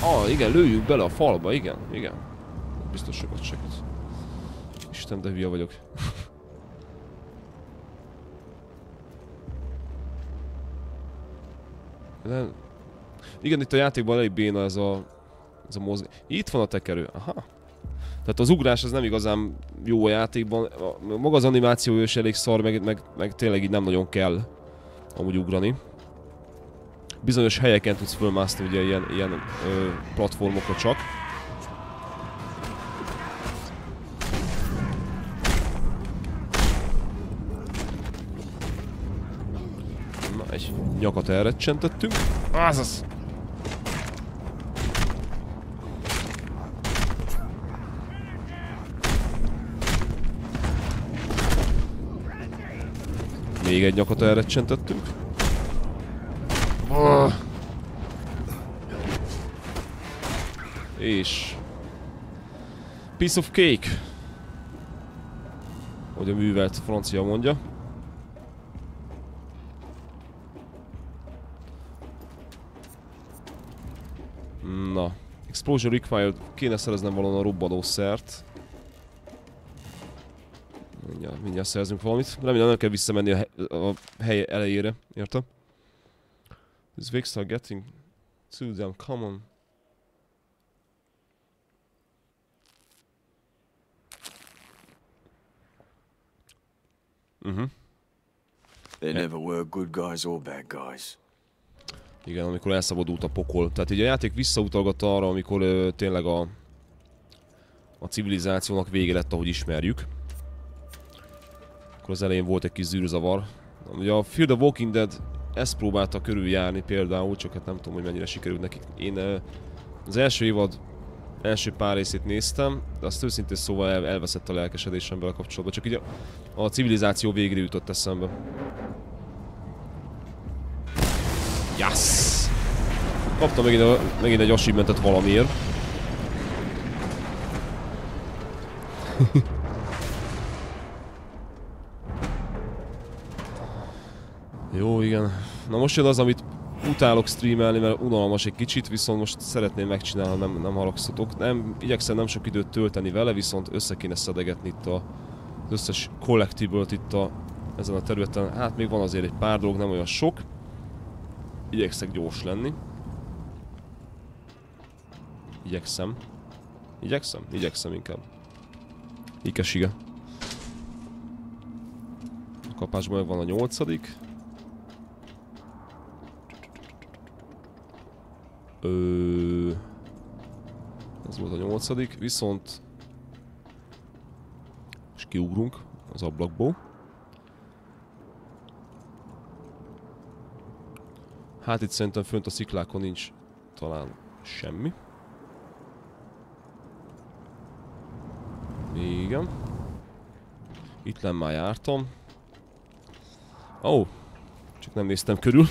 Ah, igen, lőjük bele a falba, igen, igen. Biztos sokat segít. Isten, de hülye vagyok. De... Igen, itt a játékban elég béna ez a... Ez a mozg... Itt van a tekerő. Aha. Tehát az ugrás az nem igazán jó a játékban. Maga az animáció is elég szar, meg, meg, meg tényleg így nem nagyon kell amúgy ugrani. Bizonyos helyeken tudsz fölmászni ugye ilyen, ilyen ö, platformokra csak. Na, egy nyakat elrecsentettünk. Azaz! Még egy nyakat elrecsentettünk. Ah. És... Piece of cake. Hogy a művelt francia mondja. Na. Explosion required. Kéne szereznem valahol a robbanószert. Mindjárt, mindjárt szerzünk valamit. Remélem nem kell visszamenni a, he a hely elejére. Érted? These Vicks are getting to them. Come on. Mhm. There never were good guys or bad guys. Igen, amikor elszabadult a pokol. Tehát így a játék visszautalgatta arra, amikor ö, tényleg a, a civilizációnak vége lett, ahogy ismerjük. Akkor az elején volt egy kis zűrzavar. Ugye a Fear the Walking Dead ezt próbálta körüljárni például, csak hát nem tudom, hogy mennyire sikerült nekik. Én ö, az első évad első pár részét néztem, de azt őszintén szóval el, elveszett a lelkesedésem vele kapcsolatban. Csak így a, a civilizáció végre jutott eszembe. Yes! Kaptam megint, a, megint egy achievementet valamiért. Jó, igen. Na most jön az, amit utálok streamelni, mert unalmas egy kicsit, viszont most szeretném megcsinálni, nem, nem haragszatok. Nem, igyekszem nem sok időt tölteni vele, viszont össze kéne szedegetni itt a, az összes collectible itt a, ezen a területen. Hát még van azért egy pár dolog, nem olyan sok. Igyekszek gyors lenni. Igyekszem. Igyekszem? Igyekszem inkább. Ikesige. Kapásban van a nyolcadik. Ö... Ez volt a nyolcadik, viszont... És kiugrunk az ablakból. Hát itt szerintem fönt a sziklákon nincs talán semmi. Igen. Itt nem már jártam. Ó, oh, csak nem néztem körül.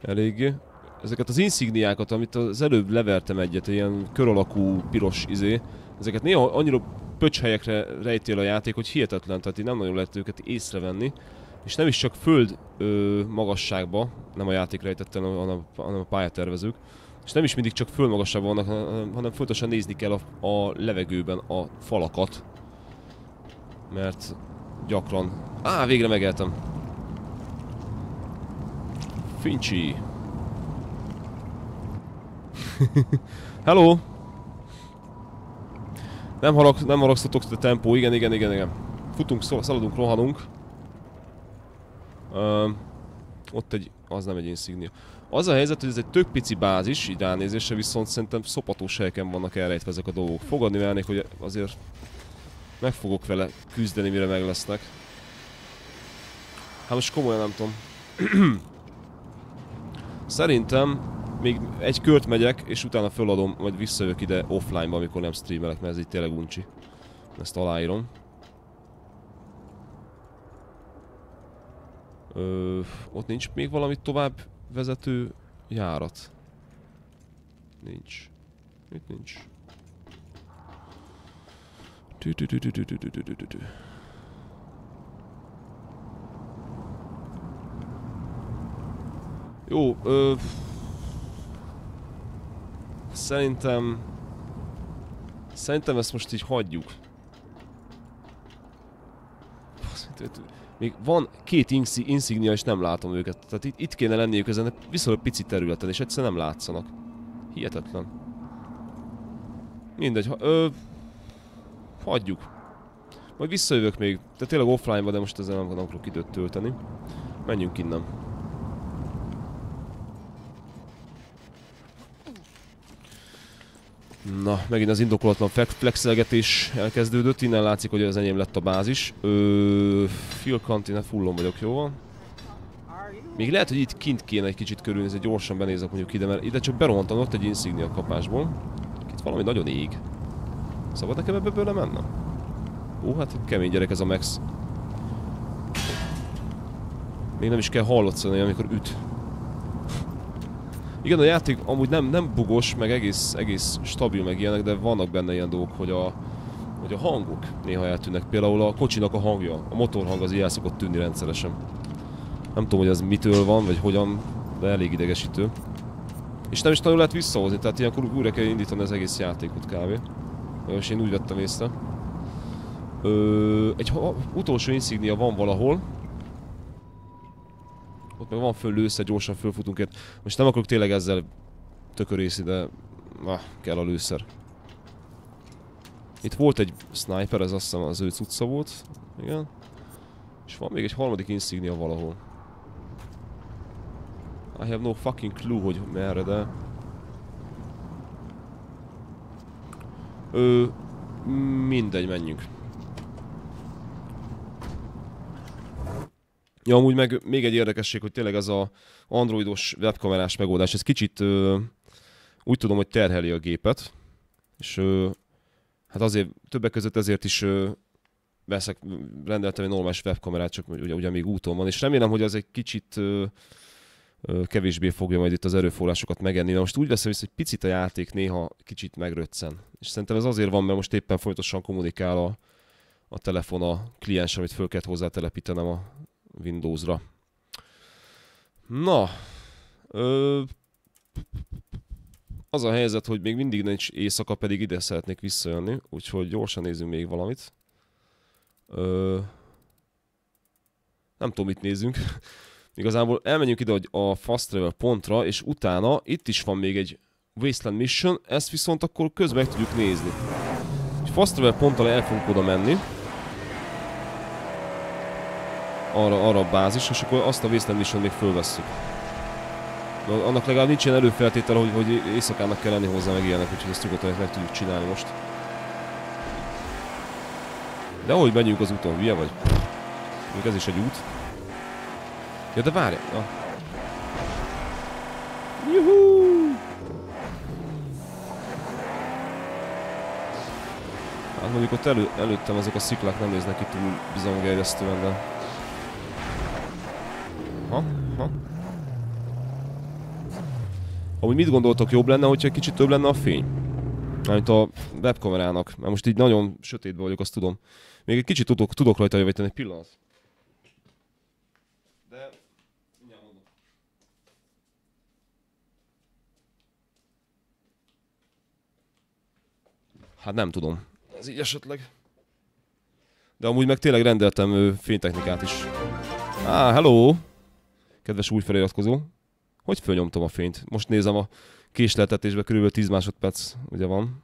Eléggé. Ezeket az insigniákat, amit az előbb levertem egyet, ilyen kör alakú piros izé, ezeket néha annyira pöcs helyekre rejtél a játék, hogy hihetetlen, tehát így nem nagyon lehet őket észrevenni. És nem is csak föld ö, magasságba, nem a játék rejtette, hanem, hanem a pályatervezők. És nem is mindig csak föld magasságban vannak, hanem fontosan nézni kell a, a levegőben a falakat. Mert gyakran... Á, végre megeltem. Fincsi. Hello! Nem, harag, nem haragsztatok a tempó, igen, igen, igen, igen. Futunk, szaladunk, rohanunk. Ö, ott egy, az nem egy insignia. Az a helyzet, hogy ez egy tök pici bázis, így ránézésre, viszont szerintem szopatós helyeken vannak elrejtve ezek a dolgok. Fogadni velnék, hogy azért meg fogok vele küzdeni, mire meg lesznek. Hát most komolyan nem tudom. Szerintem még egy kört megyek, és utána föladom, majd visszajövök ide offline-ba, amikor nem streamelek, mert ez így tényleg uncsi. Ezt aláírom. Ö, ott nincs még valami tovább vezető járat. Nincs. Itt nincs. -tü. Jó, ö... Szerintem... Szerintem ezt most így hagyjuk. Még van két insignia, és nem látom őket. Tehát itt, itt kéne lenniük ezen viszonylag pici területen, és egyszerűen nem látszanak. Hihetetlen. Mindegy, ha, ö, hagyjuk. Majd visszajövök még, tehát tényleg offline-ba, de most ezzel nem akarok időt tölteni. Menjünk innen. Na, megint az indokolatlan flexelgetés elkezdődött, innen látszik, hogy az enyém lett a bázis. Ö, Phil Cantina fullon vagyok, jó van? Még lehet, hogy itt kint kéne egy kicsit körülnézni, gyorsan benézek mondjuk ide, mert ide csak berohantam ott egy insignia kapásból. Itt valami nagyon ég. Szabad nekem ebből mennem? Ó, hát kemény gyerek ez a Max. Még nem is kell hallatszani, amikor üt. Igen, a játék amúgy nem, nem bugos, meg egész, egész stabil, meg ilyenek, de vannak benne ilyen dolgok, hogy a, hogy a hangok néha eltűnnek. Például a kocsinak a hangja, a motorhang az ilyen szokott tűnni rendszeresen. Nem tudom, hogy ez mitől van, vagy hogyan, de elég idegesítő. És nem is nagyon lehet visszahozni, tehát ilyenkor újra kell indítani az egész játékot kb. És én úgy vettem észre. Ö, egy utolsó insignia van valahol, ott meg van föl lősze, gyorsan fölfutunk itt. Most nem akarok tényleg ezzel tökörészi, de... Ah, kell a lőszer. Itt volt egy sniper, ez azt hiszem az ő cucca volt. Igen. És van még egy harmadik insignia valahol. I have no fucking clue, hogy merre, de... Ö... Mindegy, menjünk. Ja, amúgy meg még egy érdekesség, hogy tényleg ez a androidos webkamerás megoldás, ez kicsit ö, úgy tudom, hogy terheli a gépet, és ö, hát azért, többek között ezért is ö, veszek, rendeltem egy normális webkamerát, csak ugye, ugye még úton van, és remélem, hogy az egy kicsit ö, ö, kevésbé fogja majd itt az erőforrásokat megenni, mert most úgy veszem hogy egy picit a játék néha kicsit megröccen. És szerintem ez azért van, mert most éppen folyamatosan kommunikál a, a telefon a kliens, amit föl kellett hozzá telepítenem a Windowsra. Na, ö, az a helyzet, hogy még mindig nincs éjszaka, pedig ide szeretnék visszajönni, úgyhogy gyorsan nézzünk még valamit. Ö, nem tudom, mit nézzünk. Igazából elmenjünk ide hogy a Fast Travel pontra, és utána itt is van még egy Wasteland Mission, ezt viszont akkor közben meg tudjuk nézni. Fast Travel ponttal el fogunk oda menni. Arra, arra a bázis, és akkor azt a Wasteland Mission még fölvesszük. De annak legalább nincs ilyen előfeltétel, hogy, hogy éjszakának kell lenni hozzá meg ilyenek, úgyhogy ezt nyugodtan meg tudjuk csinálni most. De ahogy menjünk az úton, hülye vagy? Még ez is egy út. Ja, de várj! Na. Juhú! Hát mondjuk ott elő, előttem azok a sziklák nem néznek ki túl bizongerjesztően, de... Ha, ha. Amúgy mit gondoltok, jobb lenne, hogyha kicsit több lenne a fény? Mint a webkamerának, mert most így nagyon sötétben vagyok, azt tudom. Még egy kicsit tudok, tudok rajta javítani, egy pillanat. De... mindjárt mondom. Hát nem tudom. Ez így esetleg. De amúgy meg tényleg rendeltem fénytechnikát is. Á, hello! Kedves új feliratkozó. Hogy fölnyomtam a fényt? Most nézem a késleltetésbe, körülbelül 10 másodperc ugye van.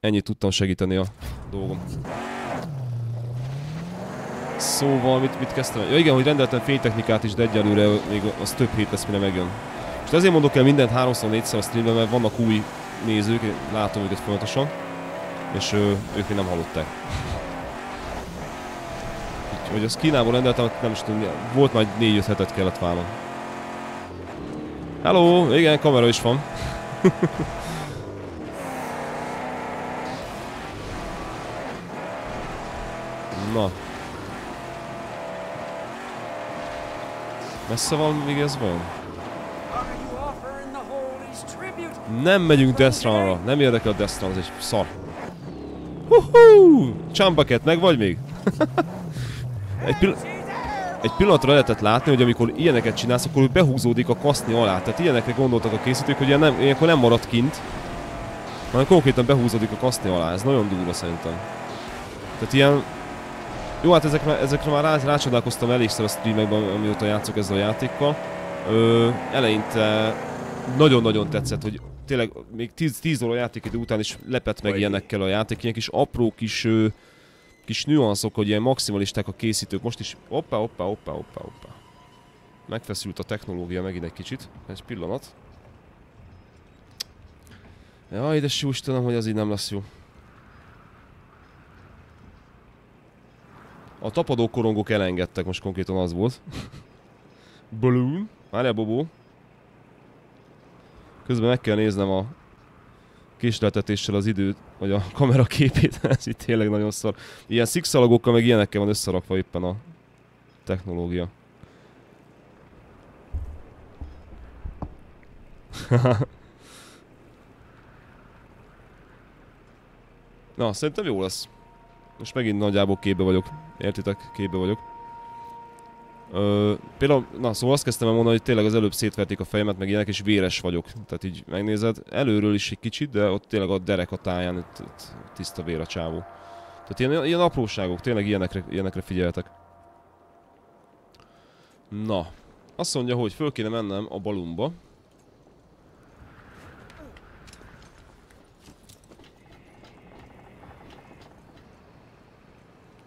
Ennyit tudtam segíteni a dolgom. Szóval mit, mit kezdtem? Ja igen, hogy rendeltem fénytechnikát is, de egyelőre még az több hét lesz, mire megjön. És ezért mondok el mindent 3-4-szer a streamben, mert vannak új nézők, én látom őket folyamatosan, és ö, ők még nem hallották. Úgyhogy azt Kínából rendeltem, nem is tudom, volt majd 4-5 hetet kellett várnom. Hello, igen, kamera is van. Na. Messze van még ez vajon? Nem megyünk Death Run-ra. Nem érdekel a Death Run, ez egy szar. Huhú! Csambaket, meg vagy még? egy, pill- egy pillanatra lehetett látni, hogy amikor ilyeneket csinálsz, akkor behúzódik a kaszni alá. Tehát ilyenekre gondoltak a készítők, hogy ilyen nem, ilyenkor nem marad kint, hanem konkrétan behúzódik a kaszni alá. Ez nagyon durva szerintem. Tehát ilyen... Jó, hát ezek, ezekre már rá, rácsodálkoztam elégszer a streamekben, amióta játszok ezzel a játékkal. Ö, eleinte nagyon-nagyon tetszett, hogy tényleg még 10, 10 óra játékidő után is lepett meg ilyenekkel a játék, ilyen kis apró kis, ö, kis nüanszok, hogy ilyen maximalisták a készítők. Most is, hoppá, hoppá, hoppá, hoppá, hoppá. Megfeszült a technológia megint egy kicsit. Egy pillanat. Jaj, de jó Istenem, hogy az így nem lesz jó. A tapadó korongok elengedtek, most konkrétan az volt. Balloon. Várjál, Bobó. Közben meg kell néznem a késleltetéssel az időt, vagy a kamera képét, ez itt tényleg nagyon szar. Ilyen szikszalagokkal meg ilyenekkel van összerakva éppen a technológia. Na, szerintem jó lesz. Most megint nagyjából képbe vagyok. Értitek? Képbe vagyok. Ö, például, na szóval azt kezdtem el mondani, hogy tényleg az előbb szétverték a fejemet, meg ilyenek, és véres vagyok. Tehát így megnézed, előről is egy kicsit, de ott tényleg a derek a táján, itt, itt tiszta vér a csávó. Tehát ilyen, ilyen apróságok, tényleg ilyenekre, ilyenekre figyeltek. Na, azt mondja, hogy föl kéne mennem a balumba.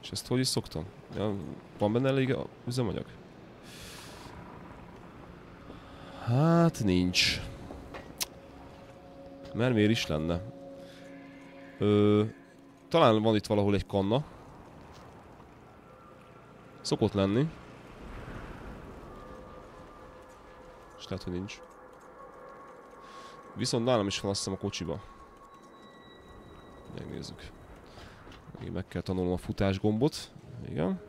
És ezt hogy is szoktam? Ja, van benne elég üzemanyag? Hát nincs. Mert miért is lenne? Ö, talán van itt valahol egy kanna. Szokott lenni. És lehet, hogy nincs. Viszont nálam is van azt a kocsiba. Megnézzük. Még meg kell tanulnom a futás gombot. Igen.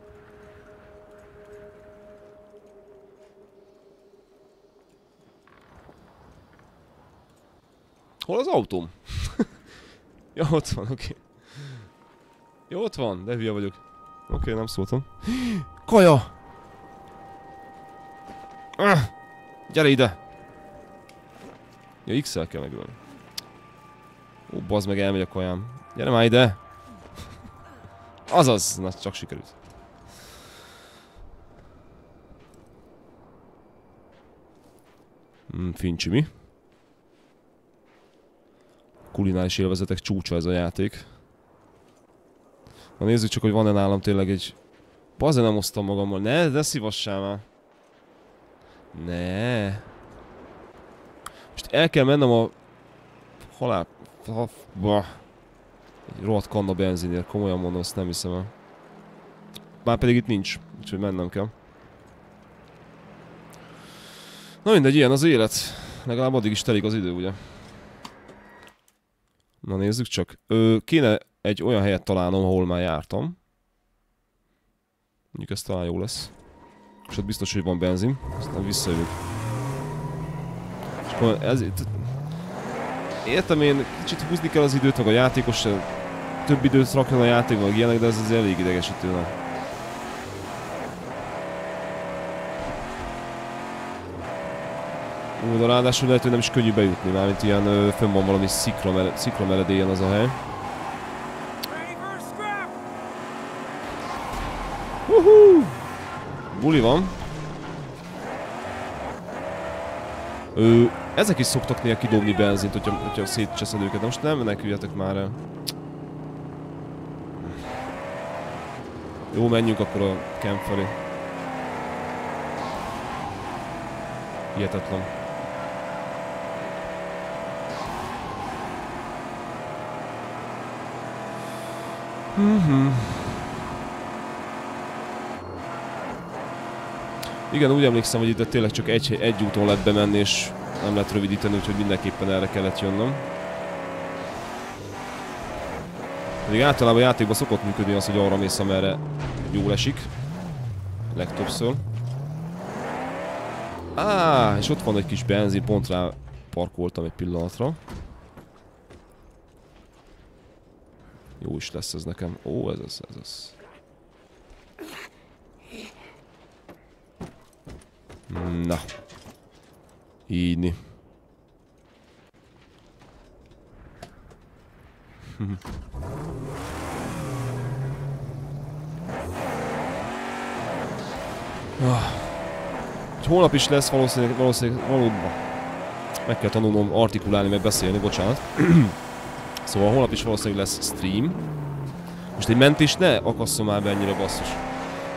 Hol az autóm? ja, ott van, oké. Okay. Jó, ott van, de hülye vagyok. Oké, okay, nem szóltam. Kaja! Ah! Gyere ide! Ja, X-el kell megölni. Ó, bazd meg, elmegy a kajám. Gyere már ide! Azaz, na csak sikerült. Hmm, Fincsi mi? Kulináris élvezetek csúcsa ez a játék. Na nézzük csak, hogy van-e nálam tényleg egy Azért nem hoztam magammal. Ne, ne szívassál már. Ne. Most el kell mennem a... Halál... Ha... Bah. Egy rohadt kanna benzinért, komolyan mondom, ezt nem hiszem el. Már pedig itt nincs, úgyhogy mennem kell. Na mindegy, ilyen az élet. Legalább addig is telik az idő, ugye? Na nézzük csak. Ö, kéne egy olyan helyet találnom, ahol már jártam. Mondjuk ez talán jó lesz. És ott biztos, hogy van benzin. Aztán visszajövök. És akkor ez... Értem én, kicsit húzni kell az időt, meg a játékos több időt rakjon a játékban, ilyenek, de ez azért elég idegesítő. Nem? De ráadásul lehet, hogy nem is könnyű bejutni, mármint ilyen ö, fönn van valami szikra, mele, szikra meredélyen az a hely. Uhú! Buli van. Ö, ezek is szoktak néha kidobni benzint, hogyha, hogyha szétcseszed őket, de most nem meneküljetek már el. Jó, menjünk akkor a camp felé. Hihetetlen. Mhm. Igen, úgy emlékszem, hogy itt tényleg csak egy, egy úton lehet bemenni, és nem lehet rövidíteni, úgyhogy mindenképpen erre kellett jönnöm. Pedig általában a játékban szokott működni az, hogy arra mész, amerre jól esik. Legtöbbször. Á, és ott van egy kis benzin, pont rá parkoltam egy pillanatra. Is lesz ez nekem. Ó, ez az, ez az. Na. Ígyni. Ah. Holnap is lesz valószínűleg, valószínűleg, valóban. Meg kell tanulnom artikulálni, meg beszélni, bocsánat. Szóval holnap is valószínűleg lesz stream. Most egy mentés ne akasszom már be ennyire basszus.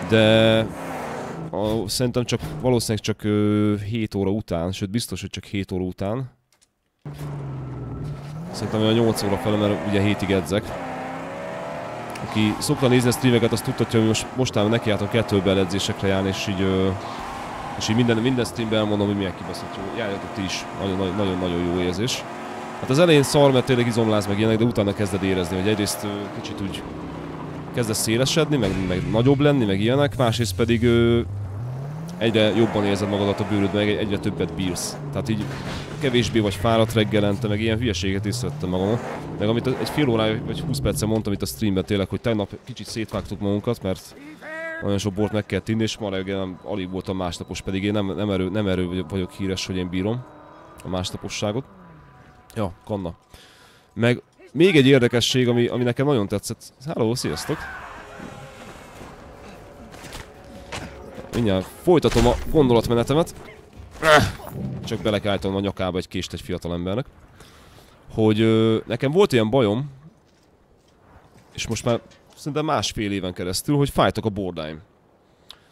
De a, szerintem csak valószínűleg csak ö, 7 óra után, sőt biztos, hogy csak 7 óra után. Szerintem olyan 8 óra fele, mert ugye hétig edzek. Aki szokta nézni a streameket, azt tudhatja, hogy most mostanában nekiálltam kettő edzésekre járni, és így, ö, és így minden, minden streamben elmondom, hogy milyen kibaszott jó. Járjatok ti is, nagyon-nagyon jó érzés. Hát az elején szar, mert tényleg izomláz meg ilyenek, de utána kezded érezni, hogy egyrészt kicsit úgy kezdesz szélesedni, meg, meg nagyobb lenni, meg ilyenek, másrészt pedig ö, egyre jobban érzed magadat a bőrödben, meg egyre többet bírsz. Tehát így kevésbé vagy fáradt reggelente, meg ilyen hülyeséget észrevettem magam. Meg amit egy fél órája vagy 20 percen mondtam itt a streamben tényleg, hogy tegnap kicsit szétvágtuk magunkat, mert nagyon sok bort meg kell tinni, és ma reggel nem- alig voltam másnapos, pedig én nem, nem, erő, nem erő vagyok híres, hogy én bírom a másnaposságot. Ja, kanna. Meg még egy érdekesség, ami, ami nekem nagyon tetszett. Hello, sziasztok! Mindjárt folytatom a gondolatmenetemet. Csak belekálltam a nyakába egy kést egy fiatal embernek. Hogy ö, nekem volt ilyen bajom, és most már szerintem másfél éven keresztül, hogy fájtak a bordáim.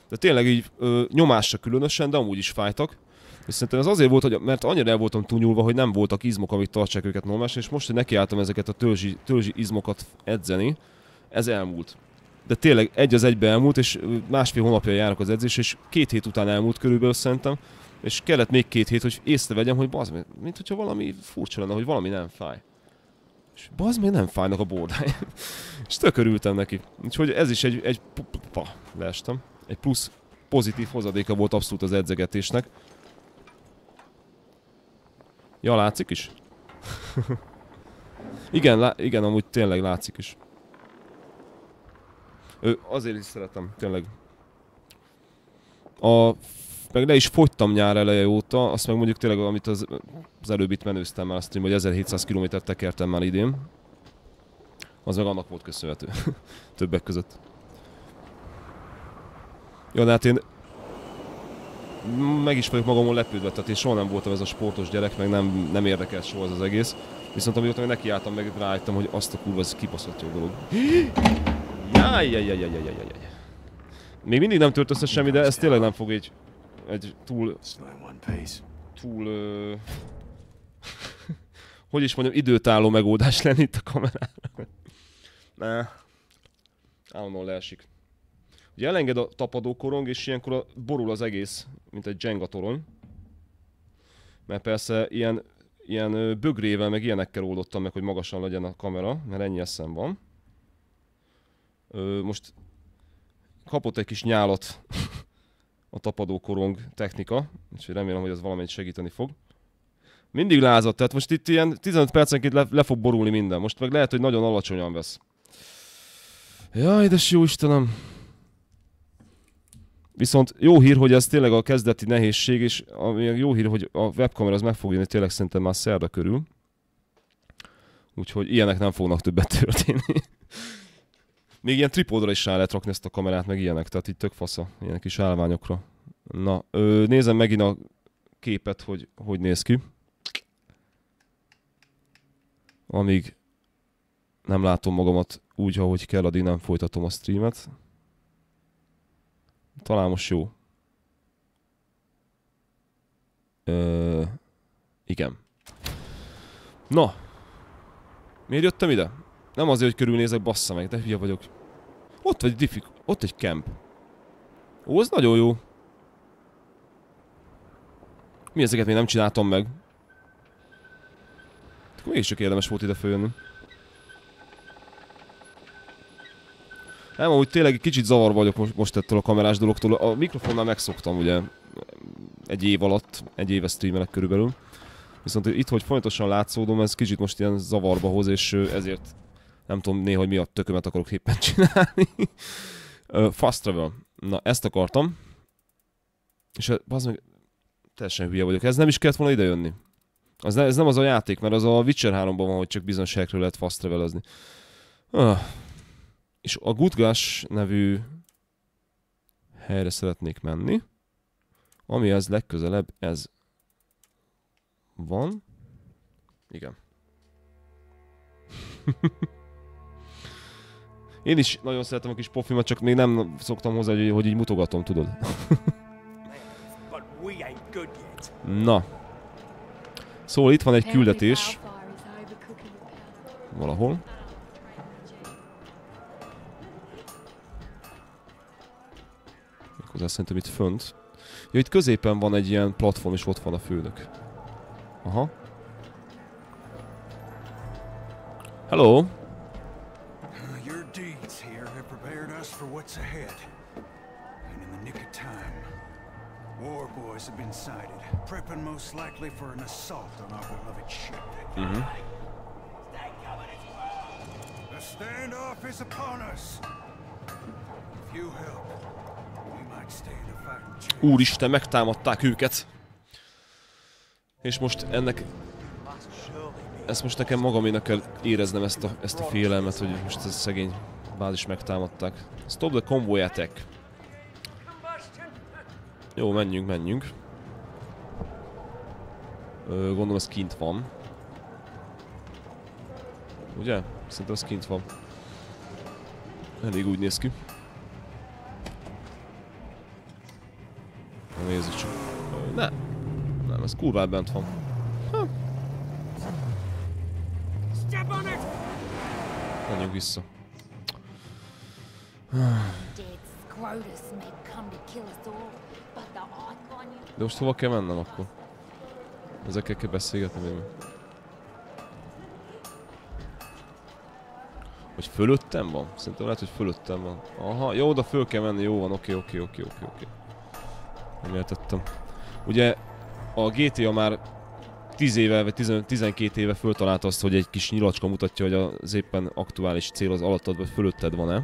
De tényleg így ö, nyomásra különösen, de amúgy is fájtak. És szerintem ez azért volt, hogy, mert annyira el voltam túlnyúlva, hogy nem voltak izmok, amik tartsák őket normálisan, és most, hogy nekiálltam ezeket a törzsi, törzsi izmokat edzeni, ez elmúlt. De tényleg egy az egybe elmúlt, és másfél hónapja járok az edzés, és két hét után elmúlt körülbelül szerintem, és kellett még két hét, hogy észrevegyem, hogy bazd meg, mint hogyha valami furcsa lenne, hogy valami nem fáj. És bazd meg nem fájnak a bordáim. és tök örültem neki. Úgyhogy ez is egy, egy pa, leestem. Egy plusz pozitív hozadéka volt abszolút az edzegetésnek. Ja, látszik is? igen, igen, amúgy tényleg látszik is. Ö, azért is szeretem, tényleg. A, meg le is fogytam nyár eleje óta, azt meg mondjuk tényleg, amit az, az előbb itt menőztem már, azt hogy 1700 km tekertem már idén. Az meg annak volt köszönhető. Többek között. Ja, de hát én meg is vagyok magamon lepődve, tehát én soha nem voltam ez a sportos gyerek, meg nem, nem érdekelt soha ez az egész. Viszont amióta nekiálltam, meg rájöttem, hogy azt a kurva, ez kibaszott jó dolog. Jaj, jaj, jaj, jaj, jaj, jaj. Még mindig nem tört össze semmi, de ez tényleg nem fog egy, egy túl, túl, ö... hogy is mondjam, időtálló megoldás lenni itt a kamerára. ne. Állandóan leesik. Ugye elenged a tapadó korong, és ilyenkor borul az egész, mint egy Jenga torony. Mert persze ilyen, ilyen bögrével, meg ilyenekkel oldottam meg, hogy magasan legyen a kamera, mert ennyi eszem van. Ö, most kapott egy kis nyálat a tapadó korong technika, úgyhogy remélem, hogy ez valamennyit segíteni fog. Mindig lázadt, tehát most itt ilyen 15 percenként le, le fog borulni minden. Most meg lehet, hogy nagyon alacsonyan vesz. Jaj, de jó Istenem! Viszont jó hír, hogy ez tényleg a kezdeti nehézség, és ami jó hír, hogy a webkamera az meg fog jönni tényleg szerintem már szerda körül. Úgyhogy ilyenek nem fognak többet történni. Még ilyen tripodra is rá lehet rakni ezt a kamerát, meg ilyenek, tehát így tök fasza, ilyen kis állványokra. Na, ö, nézem megint a képet, hogy hogy néz ki. Amíg nem látom magamat úgy, ahogy kell, addig nem folytatom a streamet. Talán most jó. Ö, igen. Na. Miért jöttem ide? Nem azért, hogy körülnézek, bassza meg, de hülye vagyok. Ott vagy diffik, ott egy camp. Ó, ez nagyon jó. Mi ezeket még nem csináltam meg? Akkor mégis csak érdemes volt ide följönni. Nem, amúgy tényleg egy kicsit zavar vagyok most, ettől a kamerás dologtól. A mikrofonnál megszoktam ugye egy év alatt, egy éve streamelek körülbelül. Viszont itt, hogy folyamatosan látszódom, ez kicsit most ilyen zavarba hoz, és ezért nem tudom néha, hogy mi a tökömet akarok éppen csinálni. Fast travel. Na, ezt akartam. És bazd meg, teljesen hülye vagyok. Ez nem is kellett volna idejönni. Az ne, ez nem az a játék, mert az a Witcher 3-ban van, hogy csak bizonyos helyekről lehet fast travelezni. Ah. És a Gutgas nevű helyre szeretnék menni. Ami ez legközelebb, ez van. Igen. Én is nagyon szeretem a kis pofimat, csak még nem szoktam hozzá, hogy, hogy így mutogatom, tudod. Na. Szóval itt van egy küldetés valahol. Méghozzá szerintem itt fönt. Ja, itt középen van egy ilyen platform, és ott van a főnök. Aha. Hello. Your deeds here have prepared us for what's ahead. And in the nick of time, war boys have been sighted, prepping most likely for an assault on our beloved ship. The standoff is upon us. If you help, Úristen, megtámadták őket. És most ennek... Ezt most nekem magaménak kell éreznem ezt a, ezt a félelmet, hogy most ez szegény bázis megtámadták. Stop the convoy attack. Jó, menjünk, menjünk. Ö, gondolom ez kint van. Ugye? Szerintem ez kint van. Elég úgy néz ki. Na nézzük csak. Ne! Nem, ez kurván bent van. On it! Menjünk vissza. De most hova kell mennem akkor? Ezekkel kell beszélgetni még. Vagy fölöttem van? Szerintem lehet, hogy fölöttem van. Aha, jó, oda föl kell menni, jó van, oké, oké, oké, oké, oké. Nem értettem. Ugye a GTA már 10 éve, vagy 15, 12 éve föltalálta azt, hogy egy kis nyilacska mutatja, hogy az éppen aktuális cél az alattad vagy fölötted van-e.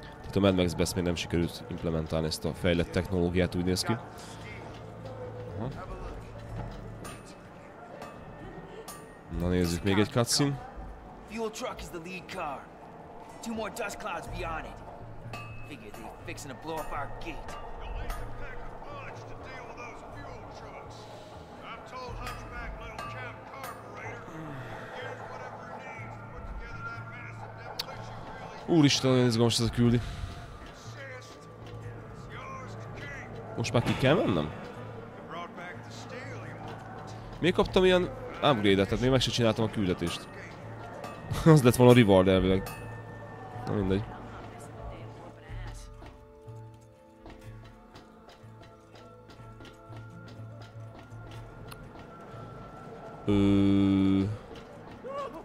Tehát a Mad ezt még nem sikerült implementálni ezt a fejlett technológiát, úgy néz ki. Aha. Na nézzük, még egy cutscene. Two more dust clouds beyond it. Figure they fixing to blow up our gate. Úristen, nagyon izgalmas ez a küldi. Most már ki kell mennem? Miért kaptam ilyen upgrade-et? Tehát még meg se csináltam a küldetést. Az lett volna a reward elvileg. Na mindegy. Ö...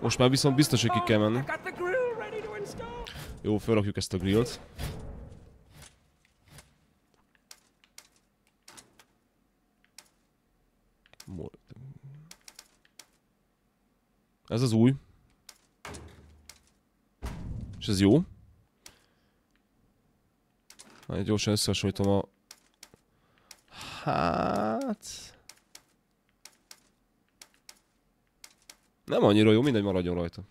Most már viszont biztos, hogy ki kell menni. I got the grill ready to install. Jó, felrakjuk ezt a grillt. Ez az új. És ez jó. Nagyon gyorsan összehasonlítom a... Hát... Nem annyira jó, mindegy maradjon rajta.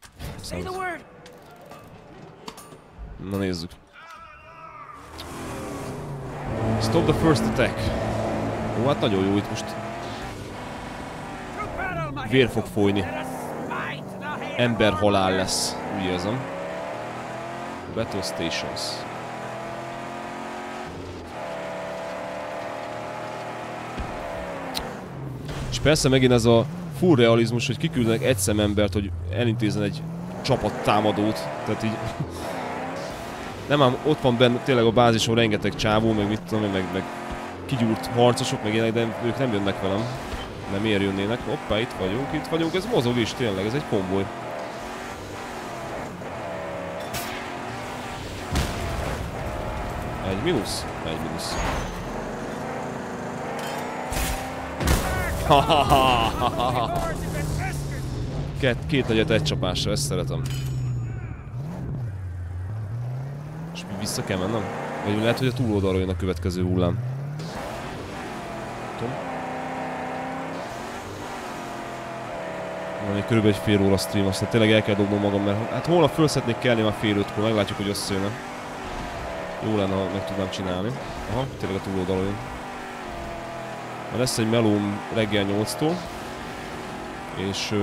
Word. Na nézzük. Stop the first attack. Jó, hát nagyon jó itt most. Vér fog folyni. Ember halál lesz, úgy érzem. Battle Stations. És persze megint ez a full realizmus, hogy kiküldenek egy szemembert, hogy elintézzen egy csapat támadót. Tehát így... Nem ám, ott van benne tényleg a bázison rengeteg csávó, meg mit tudom én, meg, meg kigyúrt harcosok, meg ilyenek, de ők nem jönnek velem. Nem miért jönnének? Hoppá, itt vagyunk, itt vagyunk, ez mozog is tényleg, ez egy konvoj. Egy mínusz? Egy mínusz. Két, két egyet egy csapásra, ezt szeretem. És mi vissza kell mennem? Vagy lehet, hogy a túloldalról jön a következő hullám. Tudom. Van még körülbelül egy fél óra stream, aztán tényleg el kell dobnom magam, mert hát holnap föl szeretnék kelni már fél ötkor, meglátjuk, hogy összejön Jó lenne, ha meg tudnám csinálni. Aha, tényleg a túloldalon jön. Ma lesz egy melóm reggel 8-tól. És...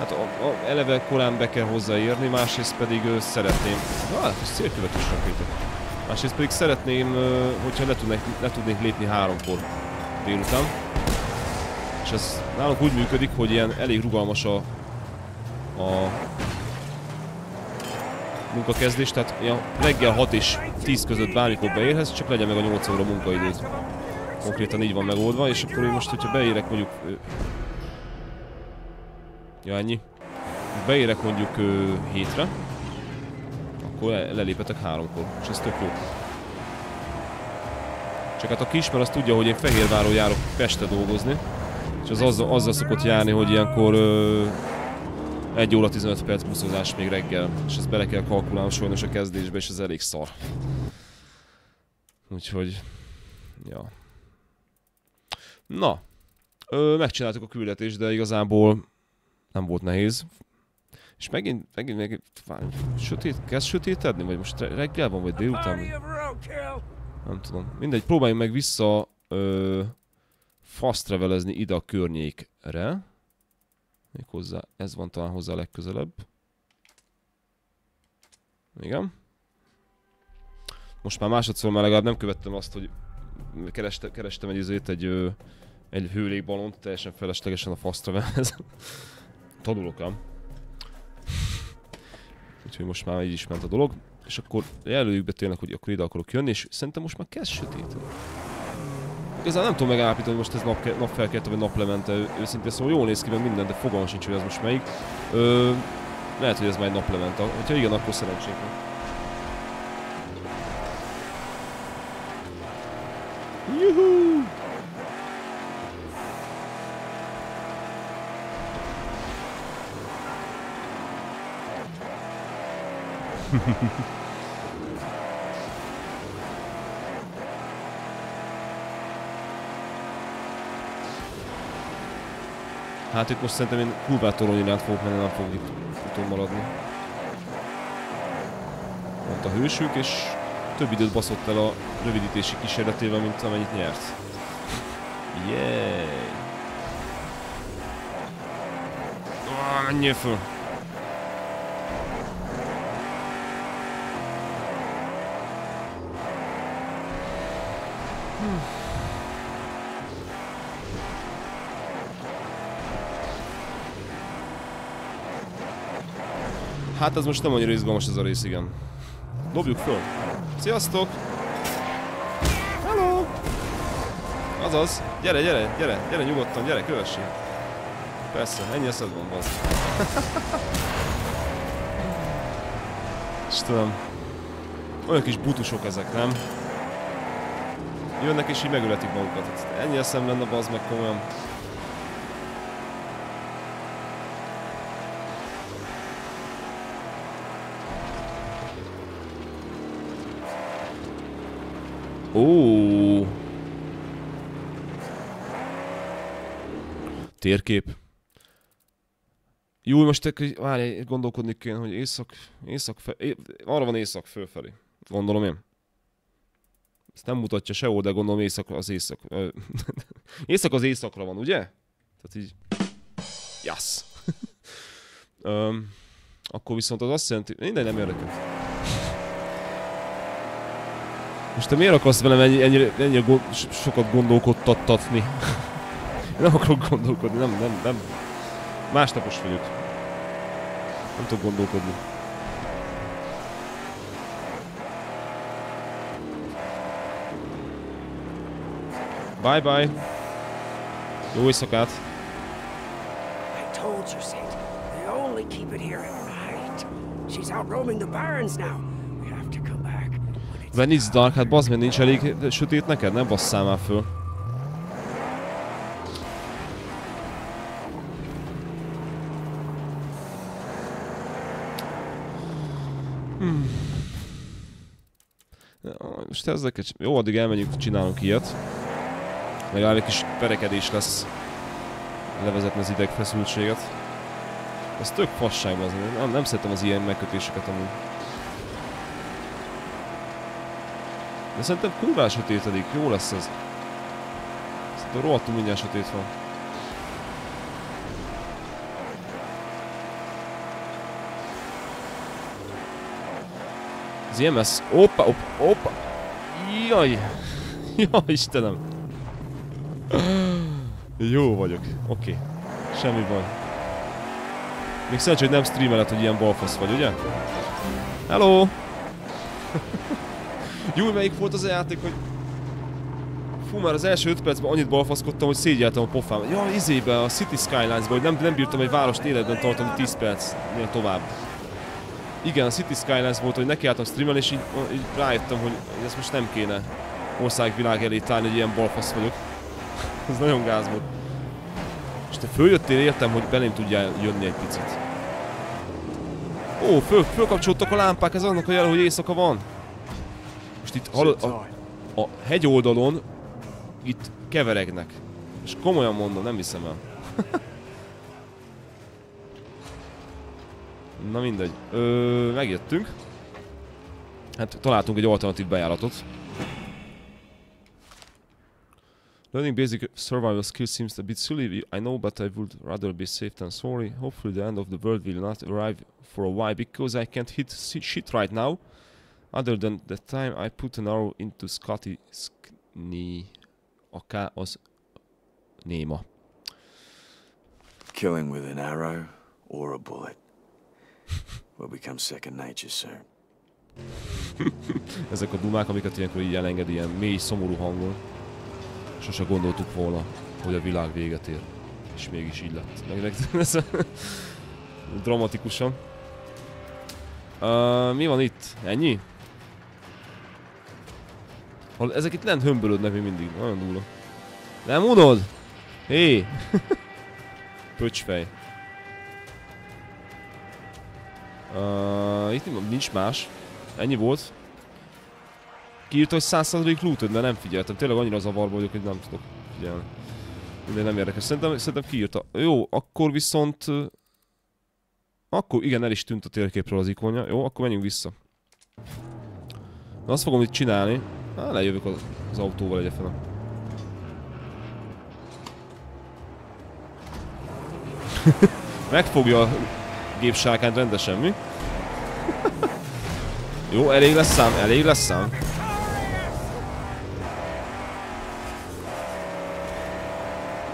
hát a, a, eleve korán be kell hozzáérni, másrészt pedig ö, szeretném... Na, hát ez célkövetős rakéta. Másrészt pedig szeretném, ö, hogyha le, tudnék, le tudnék lépni háromkor délután. És ez nálunk úgy működik, hogy ilyen elég rugalmas a, a munkakezdés, tehát ja, reggel 6 és 10 között bármikor beérhez, csak legyen meg a 8 óra munkaidőt. Konkrétan így van megoldva, és akkor én most, hogyha beérek mondjuk... Ja, ennyi. Beérek mondjuk ö, hétre, akkor le- lelépetek háromkor, és ez tök jó. Csak hát a kismer azt tudja, hogy én Fehérváron járok Pestre dolgozni, és az azzal, azzal szokott járni, hogy ilyenkor ö, 1 óra 15 perc buszozás még reggel, és ezt bele kell kalkulálnom sajnos a kezdésbe, és ez elég szar. Úgyhogy, ja. Na, ö, megcsináltuk a küldetést, de igazából nem volt nehéz. És megint, megint, megint, várj, sötét, kezd sötétedni? Vagy most re- reggel van, vagy délután? Nem tudom. Mindegy, próbáljunk meg vissza ö, fast travelezni ide a környékre. Méghozzá, ez van talán hozzá legközelebb. Igen. Most már másodszor már legalább nem követtem azt, hogy kereste, kerestem egy izét, egy, egy hőlékbalont, teljesen feleslegesen a fast travelhez. Tanulok ám. Úgyhogy most már így is ment a dolog. És akkor jelöljük be tényleg, hogy akkor ide akarok jönni, és szerintem most már kezd sötétedni. Igazán nem tudom megállapítani, hogy most ez nap, napfelkelte vagy naplemente, őszintén szóval jól néz ki meg minden, de fogalmam sincs, hogy ez most melyik. Ö, lehet, hogy ez már egy naplemente. Ha igen, akkor szerencsénk van. Juhu! Hát itt most szerintem én Kulbát torony iránt fogok menni, nem fogok itt utón maradni. Ott a hősük, és több időt baszott el a rövidítési kísérletével, mint amennyit nyert. Yeah! Ah, menjél föl! Hát ez most nem annyira izgalmas ez a rész, igen. Dobjuk föl. Sziasztok! Hello! Azaz, gyere, gyere, gyere, gyere nyugodtan, gyere, kövessé. Persze, ennyi eszed van, bazd. Istenem. Olyan kis butusok ezek, nem? Jönnek és így megöletik magukat. Hát Ennyi eszem lenne, bazd meg komolyan. Ó. Térkép. Jó, most egy- várj, gondolkodni kéne, hogy észak, észak fe, é, arra van észak fölfelé. Gondolom én. Ezt nem mutatja sehol, de gondolom észak az észak. Ö, észak az északra van, ugye? Tehát így... Yes. Öm, akkor viszont az azt jelenti... Minden nem érdekel. Most te miért akarsz velem ennyi, ennyire, ennyire go- so- sokat gondolkodtattatni? Nem akarok gondolkodni, nem, nem, nem. Másnapos vagyok. Nem tudok gondolkodni. Bye bye. Jó éjszakát. I told you, Saint. They only keep it here at night. She's out roaming the barrens now. We have to come back. when it's dark, hát bazd meg nincs elég sötét neked? Nem basszál már föl. Hmm. Ja, Most ezeket... Jó, addig elmenjünk, csinálunk ilyet. Legalább egy kis perekedés lesz. Levezetni az idegfeszültséget. Ez tök fasság az. Nem, nem szeretem az ilyen megkötéseket amúgy. De szerintem kurvá sötétedik, jó lesz ez. Szerintem rohadtul mindjárt sötét van. Az ilyen messz... Oppa, oppa, oppa! Jaj! Jaj, Istenem! Jó vagyok, oké. Semmi baj. Még szerencsé, hogy nem streameled, hogy ilyen balfasz vagy, ugye? Hello! Jó, melyik volt az a játék, hogy... Fú, már az első 5 percben annyit balfaszkodtam, hogy szégyeltem a pofám. Ja, izébe, a City Skylines-ba, hogy nem, nem bírtam egy várost életben tartani 10 percnél tovább. Igen, a City Skylines volt, hogy nekiálltam streamelni, és így, így rájöttem, hogy ezt most nem kéne országvilág elé tárni, hogy ilyen balfasz vagyok. Ez nagyon gáz volt. És te följöttél, értem, hogy belém tudjál jönni egy picit. Ó, föl, fölkapcsoltak a lámpák, ez annak a jel, hogy éjszaka van. Most itt hallod, a, a hegyoldalon itt keveregnek. És komolyan mondom, nem hiszem el. Na mindegy. Ö, megjöttünk. Hát találtunk egy alternatív bejáratot. Learning basic survival skills seems a bit silly, I know, but I would rather be safe than sorry. Hopefully the end of the world will not arrive for a while, because I can't hit shit right now. Other than the time I put an arrow into Scotty Skni. A K az Nemo. Killing with an arrow or a bullet will become second nature soon. Ezek a dumák, amiket ilyenkor így elenged ilyen mély, szomorú hangon. Sose gondoltuk volna, hogy a világ véget ér. És mégis így lett. Meg, dramatikusan. Uh, mi van itt? Ennyi? Hol, ezek itt lent hömbölödnek még mindig. Nagyon durva. Nem unod? Hé! Pöcsfej. Uh, itt nincs más. Ennyi volt. Kiírta, hogy 100% looted, de nem figyeltem. Tényleg annyira zavarba vagyok, hogy nem tudok figyelni. De nem érdekes. Szerintem, szerintem kiírta. Jó, akkor viszont... Akkor igen, el is tűnt a térképről az ikonja. Jó, akkor menjünk vissza. Na azt fogom itt csinálni. Há, lejövök az, az autóval egyefele. Megfogja a gépsárkányt rendesen, mi? Jó, elég lesz szám, elég lesz szám.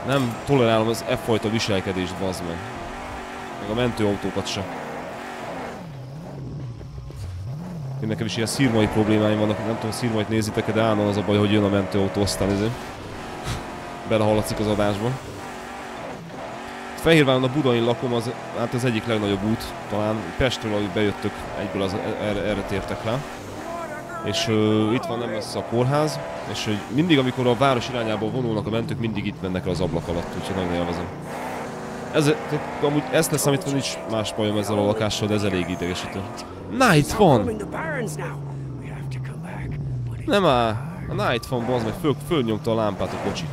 Nem tolerálom az e fajta viselkedést, bazd meg. Meg a mentőautókat se. Én nekem is ilyen szírmai problémáim vannak, nem tudom, szírmait nézitek de állandóan az a baj, hogy jön a mentőautó, aztán ezért belehallatszik az adásba. Fehérváron a Budain lakom, az hát az egyik legnagyobb út, talán Pestről, ahogy bejöttök, egyből az, erre, erre tértek rá. És uh, itt van nem messze a kórház, és hogy mindig, amikor a város irányából vonulnak a mentők, mindig itt mennek el az ablak alatt, úgyhogy nagyon élvezem. Ez, amúgy ezt lesz, amit nincs más bajom ezzel a lakással, de ez elég idegesítő. Night van! Nem áll! A Night van, bazd meg, föl, fölnyomta a lámpát a kocsi.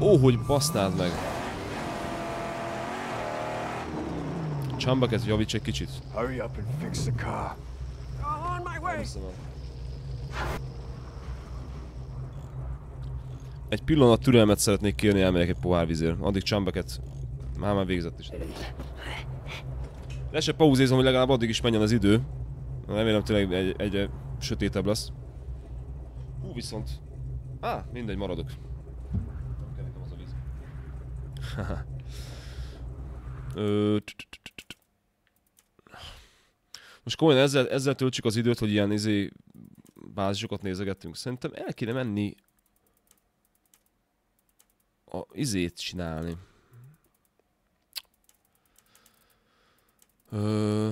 Ó, hogy basznád meg! Csambeket javíts egy kicsit. Hurry up and fix the car. On my way. Egy pillanat türelmet szeretnék kérni, elmegyek egy pohár vizér. Addig Csambeket már már végzett is. Le se pauzézom, hogy legalább addig is menjen az idő. Remélem tényleg egy, egyre sötétebb lesz. Hú, viszont... Á, ah, mindegy, maradok. Nem kell nekem az a víz. Ö, Most komolyan ezzel, ezzel töltsük az időt, hogy ilyen izé bázisokat nézegettünk. Szerintem el kéne menni a izét csinálni. Ö,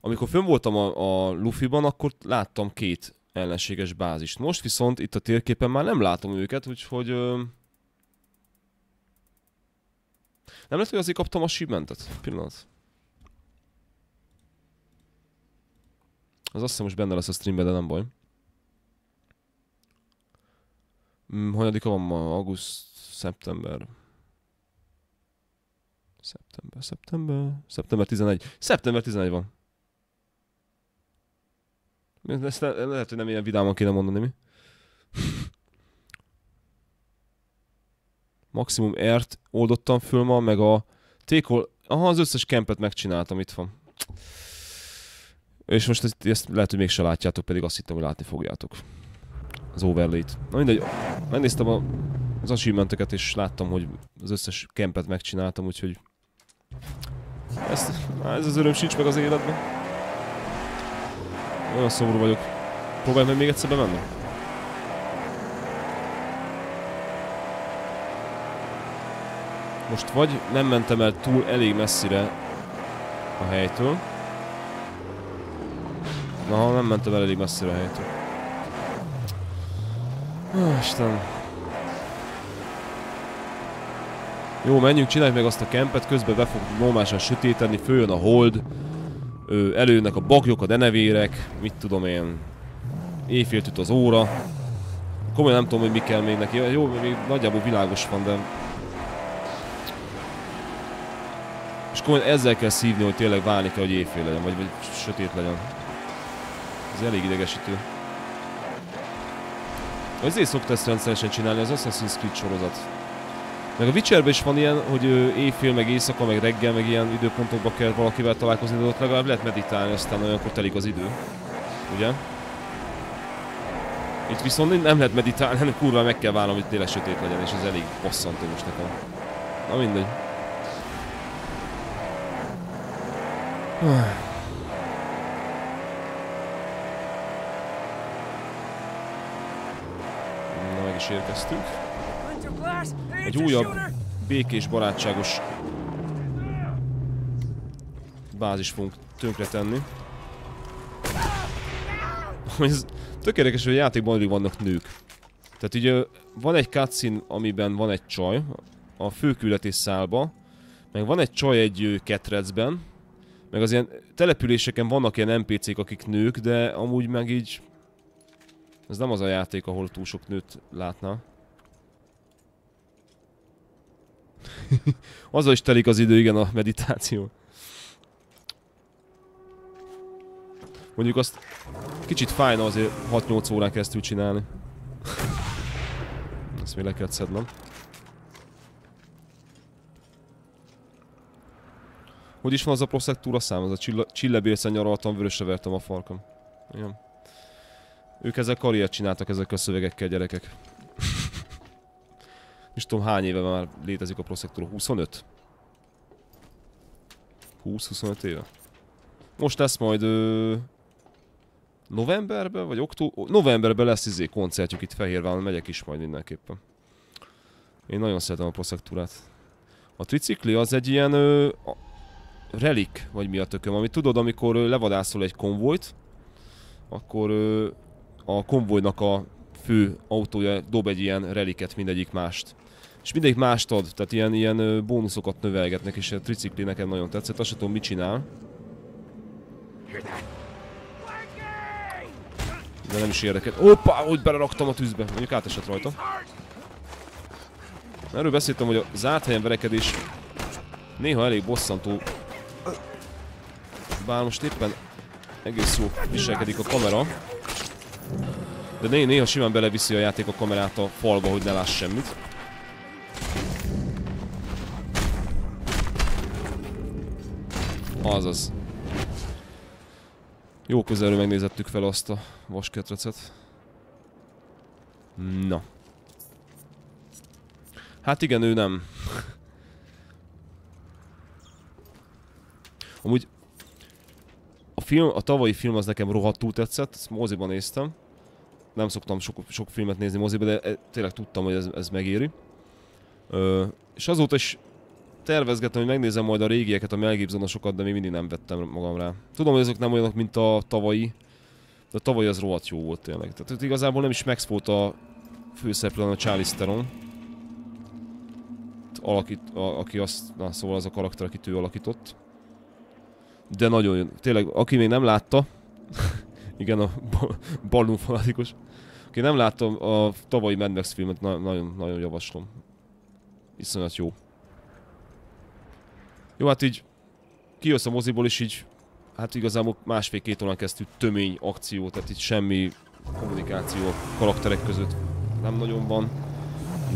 amikor fönn voltam a, a Luffy-ban, akkor láttam két ellenséges bázist. Most viszont itt a térképen már nem látom őket, úgyhogy... Ö, nem lehet, hogy azért kaptam a shipmentet? Pillanat. Az azt hiszem most benne lesz a streamben, de nem baj. Mm, Hanyadika van ma? Auguszt, szeptember. Szeptember, szeptember, szeptember 11. Szeptember 11 van. Ezt le, lehet, hogy nem ilyen vidáman kéne mondani, mi? Maximum ert oldottam föl ma, meg a tékol... Aha, az összes kempet megcsináltam, itt van. És most ezt, ezt lehet, hogy mégsem látjátok, pedig azt hittem, hogy látni fogjátok. Az overlay-t. Na mindegy, megnéztem a, az achievementeket, és láttam, hogy az összes kempet megcsináltam, úgyhogy... Ezt, ez az öröm sincs meg az életben. Nagyon szomorú vagyok. Próbálj meg még egyszer bemenni? Most vagy nem mentem el túl elég messzire a helytől. Na, nem mentem el elég messzire helytől. Ó, Isten. Jó, menjünk, csináljuk meg azt a kempet, közben be fog normálisan sötétedni, följön a hold, ö, előjönnek a bagyok, a denevérek, mit tudom én, éjfél üt az óra. Komolyan nem tudom, hogy mi kell még neki. Jó, még nagyjából világos van, de... És komolyan ezzel kell szívni, hogy tényleg válni kell, hogy éjfél legyen, vagy, vagy sötét legyen. Ez elég idegesítő. Ezért szokta ezt rendszeresen csinálni az Assassin's Creed sorozat. Meg a Witcherben is van ilyen, hogy éjfél, meg éjszaka, meg reggel, meg ilyen időpontokba kell valakivel találkozni, de ott legalább lehet meditálni, aztán olyankor telik az idő. Ugye? Itt viszont nem lehet meditálni, hanem kurva meg kell válnom, hogy tényleg sötét legyen, és ez elég bosszantó most nekem. Na mindegy. Na meg is érkeztünk. Egy újabb békés, barátságos bázis fogunk tönkretenni. Ez tök érdekes, hogy a játékban alig vannak nők. Tehát ugye van egy cutscene, amiben van egy csaj a főküldetés szálba, meg van egy csaj egy ketrecben, meg az ilyen településeken vannak ilyen NPC-k, akik nők, de amúgy meg így... Ez nem az a játék, ahol túl sok nőt látna. Azzal is telik az idő, igen, a meditáció. Mondjuk azt kicsit fájna azért 6-8 órán keresztül csinálni. Ezt még le kell szednem. Hogy is van az a proszektúra szám? Az a csilla, csillebércen nyaraltam, vörösre vertem a farkam. Igen. Ők ezzel karriert csináltak ezekkel a szövegekkel, gyerekek. És tudom hány éve már létezik a proszektúra? 25? 20-25 éve? Most lesz majd ö, novemberben, vagy október, novemberben lesz izé koncertjük itt Fehérváron, megyek is majd mindenképpen. Én nagyon szeretem a proszektúrát. A tricikli az egy ilyen ö, a, relik, vagy mi a tököm, amit tudod, amikor ö, levadászol egy konvojt, akkor ö, a konvojnak a fő autója dob egy ilyen reliket mindegyik mást. És mindegyik mást ad, tehát ilyen, ilyen bónuszokat növelgetnek, és a tricikli nekem nagyon tetszett, azt sem tudom mit csinál. De nem is érdekel. Hoppá, hogy beleraktam a tűzbe. Mondjuk átesett rajta. Erről beszéltem, hogy a zárt helyen verekedés néha elég bosszantó. Bár most éppen egész jó viselkedik a kamera. De né néha simán beleviszi a játék a kamerát a falba, hogy ne láss semmit. Azaz. Jó közelről megnézettük fel azt a vasketrecet. Na. Hát igen, ő nem. Amúgy film, a tavalyi film az nekem rohadtul tetszett, ezt moziban néztem. Nem szoktam sok, sok filmet nézni moziba, de e, tényleg tudtam, hogy ez, ez megéri. Ö, és azóta is tervezgettem, hogy megnézem majd a régieket, a Mel Gibsonosokat, de még mindig nem vettem magam rá. Tudom, hogy ezek nem olyanok, mint a tavalyi, de a tavalyi az rohadt jó volt tényleg. Tehát igazából nem is Max volt a főszereplő, a Charlize Theron. Alakít, a, aki azt, na szóval az a karakter, akit ő alakított. De nagyon. Tényleg, aki még nem látta, igen, a ballon fanatikus. Aki nem látta a tavalyi Mad Max filmet, na, nagyon, nagyon javaslom. Iszonyat jó. Jó, hát így kijössz a moziból is így, hát igazából másfél-két órán kezdtű tömény akció, tehát itt semmi kommunikáció a karakterek között nem nagyon van,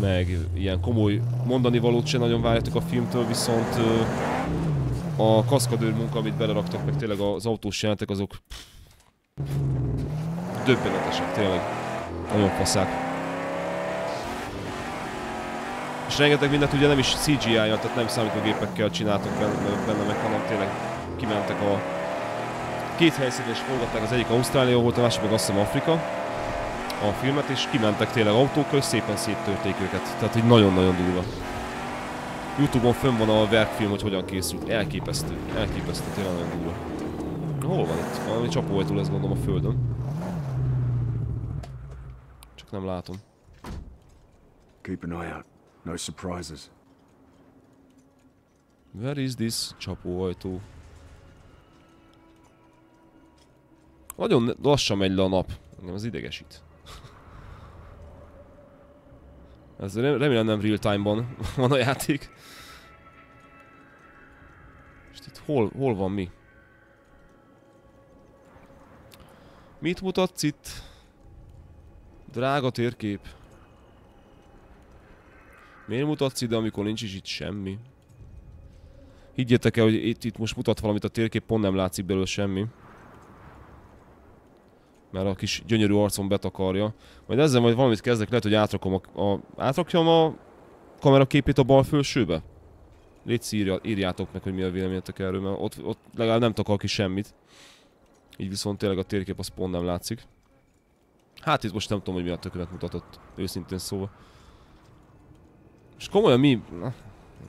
meg ilyen komoly mondani valót sem nagyon várjátok a filmtől, viszont a kaszkadőr munka, amit beleraktak, meg tényleg az autós jelentek, azok döbbenetesek, tényleg. Nagyon faszák. És rengeteg mindent ugye nem is CGI-jal, tehát nem számítógépekkel csináltak benne, meg, hanem tényleg kimentek a két helyszínen és forgatták, az egyik Ausztrália volt, a másik meg azt hiszem Afrika a filmet, és kimentek tényleg autókkal, és szépen széttörték őket. Tehát így nagyon-nagyon durva. Youtube-on fönn van a verkfilm, hogy hogyan készült. Elképesztő, elképesztő, tényleg nagyon durva. Hol van itt? Valami csapóajtó lesz gondolom a földön. Csak nem látom. Keep an eye out. No surprises. Where is this csapóajtó? Nagyon lassan megy le a nap. Engem az idegesít. Ez remélem nem real time-ban van a játék. Hol, hol van mi? Mit mutatsz itt? Drága térkép. Miért mutatsz ide, amikor nincs is itt semmi? Higgyétek el, hogy itt, itt most mutat valamit a térkép, pont nem látszik belőle semmi. Mert a kis gyönyörű arcom betakarja. Majd ezzel majd valamit kezdek, lehet, hogy átrakom a, a, átrakjam a kameraképét a bal felsőbe? Légy írja, írjátok meg, hogy mi a véleményetek erről, mert ott, ott legalább nem takar ki semmit. Így viszont tényleg a térkép az pont nem látszik. Hát itt most nem tudom, hogy mi a tökövet mutatott, őszintén szóval. És komolyan mi... Na,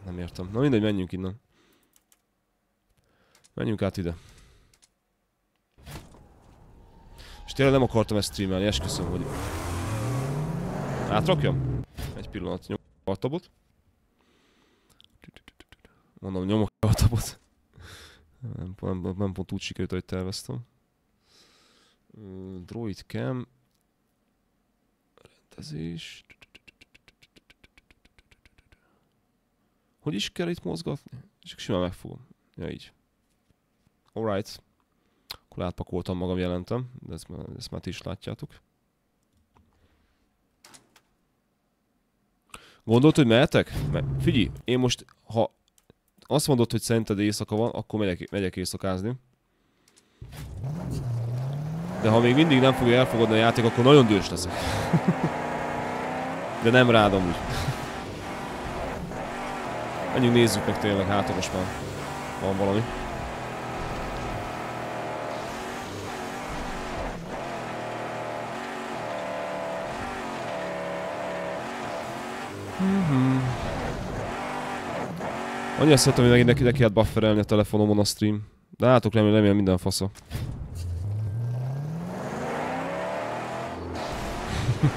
nem értem. Na mindegy, menjünk innen. Menjünk át ide. És tényleg nem akartam ezt streamelni, esküszöm, hogy... Átrakjam? Egy pillanat, nyom a tabot. Mondom, nyomok a tabot. Nem, nem, nem pont úgy sikerült, ahogy terveztem. Droid cam. Rendezés. Hogy is kell itt mozgatni? Csak simán megfogom. Ja, így. Alright. Akkor átpakoltam magam, jelentem, de ezt, ezt már ti is látjátok. Gondolt, hogy mehetek? Mert figyelj, én most, ha azt mondod, hogy szerinted éjszaka van, akkor megyek, megyek éjszakázni. De ha még mindig nem fogja elfogadni a játék, akkor nagyon dühös leszek. De nem rád amúgy. Menjünk nézzük meg tényleg, hát most már van valami. Annyira szeretem, hogy megint neki, lehet bufferelni a telefonomon a stream. De látok remélem, remélem minden fasza.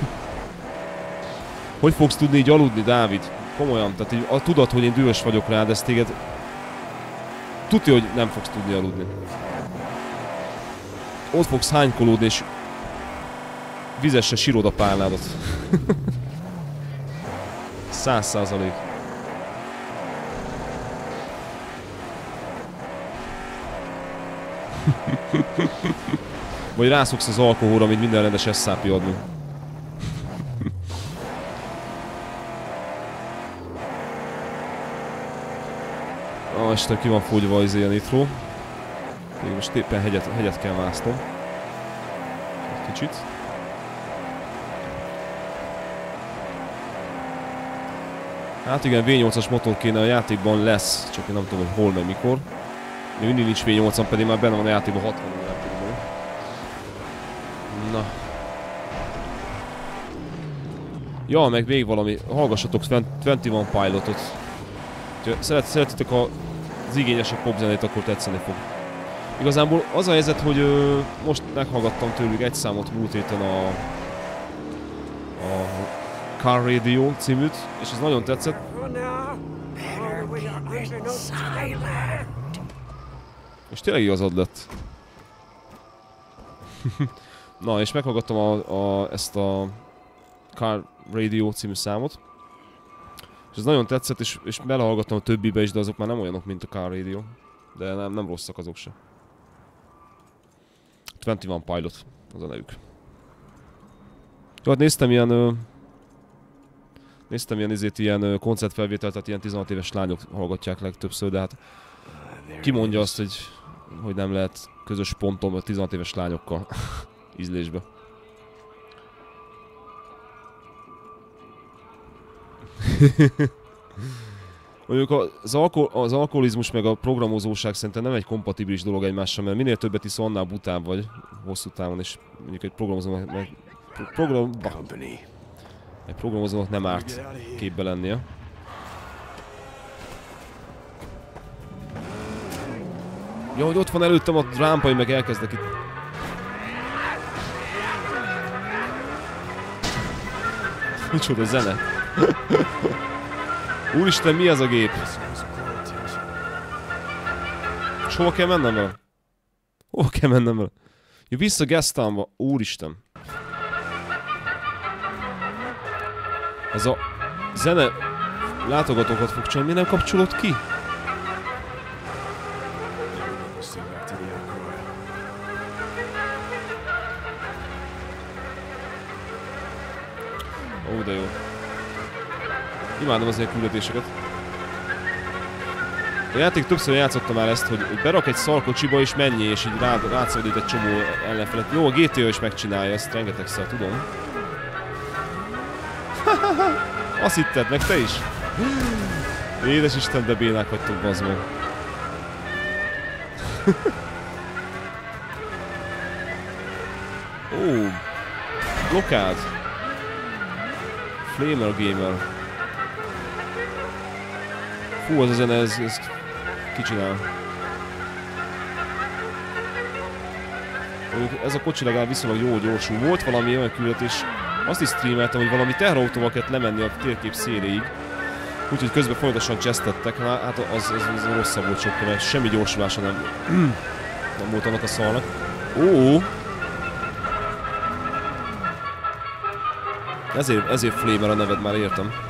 hogy fogsz tudni így aludni, Dávid? Komolyan, tehát így, a, tudod, hogy én dühös vagyok rád, ez téged... Tudja, hogy nem fogsz tudni aludni. Ott fogsz hánykolódni, és vizesre sírod a pálnádat. Száz százalék. Vagy rászoksz az alkoholra, amit minden rendes esszápi adni. Ah, este ki van fogyva az ilyen nitro. Még most éppen hegyet, hegyet kell másznom. Egy kicsit. Hát igen, V8-as motor kéne a játékban lesz, csak én nem tudom, hogy hol meg mikor. Még mindig nincs V8-an, pedig már benne van a játékban 60 órán tudom. Na. Ja, meg még valami, hallgassatok 21 Pilotot. Ha szeret, szeretitek a, az igényesebb popzenét, akkor tetszeni fog. Igazából az a helyzet, hogy ö, most meghallgattam tőlük egy számot múlt héten a, a Car Radio címűt, és ez nagyon tetszett. És tényleg igazad lett. Na, és meghallgattam a, a, ezt a Car Radio című számot. És ez nagyon tetszett, és, és belehallgattam a többibe is, de azok már nem olyanok, mint a Car Radio. De nem, nem rosszak azok se. 21 Pilot, az a nevük. Jó, hát néztem ilyen... Ö, néztem ilyen izét, ilyen ö, koncertfelvételt, tehát ilyen 16 éves lányok hallgatják legtöbbször, de hát ki mondja azt, hogy, hogy nem lehet közös pontom a 16 éves lányokkal ízlésbe. Mondjuk az, alko- az alkoholizmus meg a programozóság szerintem nem egy kompatibilis dolog egymással, mert minél többet iszol, annál butább vagy hosszú távon, és mondjuk egy programozó meg, meg pro- program, egy programozónak nem árt képbe lennie. Ja, hogy ott van előttem a rámpa, hogy meg elkezdek itt. Micsoda zene? Úristen, mi ez a gép? És hova kell mennem vele? Hova kell mennem vele? Ja, vissza Gastownba. Úristen. Ez a zene látogatókat fog csinálni, mi nem kapcsolod ki? Imádom az ilyen küldetéseket. A játék többször játszotta már ezt, hogy hogy berak egy szalkocsiba és mennyi, és így rád, rátszabadít egy csomó ellenfelet. Jó, a GTA is megcsinálja ezt, rengetegszer tudom. Azt hitted, meg te is? Édes Isten, de bénák vagytok, bazd meg. Ó, blokád. Flamer Gamer. Fú, az a zene, ez, ez kicsinál. Ez a kocsi legalább viszonylag jó gyorsú. Volt valami olyan küldetés, azt is streameltem, hogy valami teherautóval kellett lemenni a térkép széléig. Úgyhogy közben folyamatosan csesztettek, hát az, az, az rosszabb volt sokkal, mert semmi gyorsulása nem, nem volt annak a szalnak. Ó! Ezért, ezért Flamer a neved, már értem.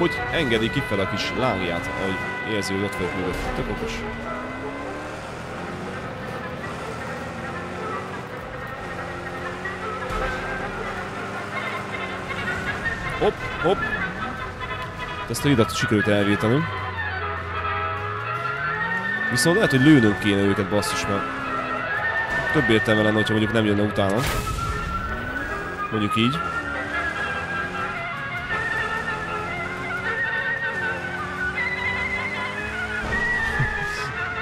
Hogy engedi kifele a kis lángját, ahogy érzi, hogy ott vagyok mögött. Tök okos. Hopp, hopp. Ezt a hidat sikerült elvétenünk. Viszont lehet, hogy lőnünk kéne őket basszus, mert több értelme lenne, hogyha mondjuk nem jönne utána. Mondjuk így.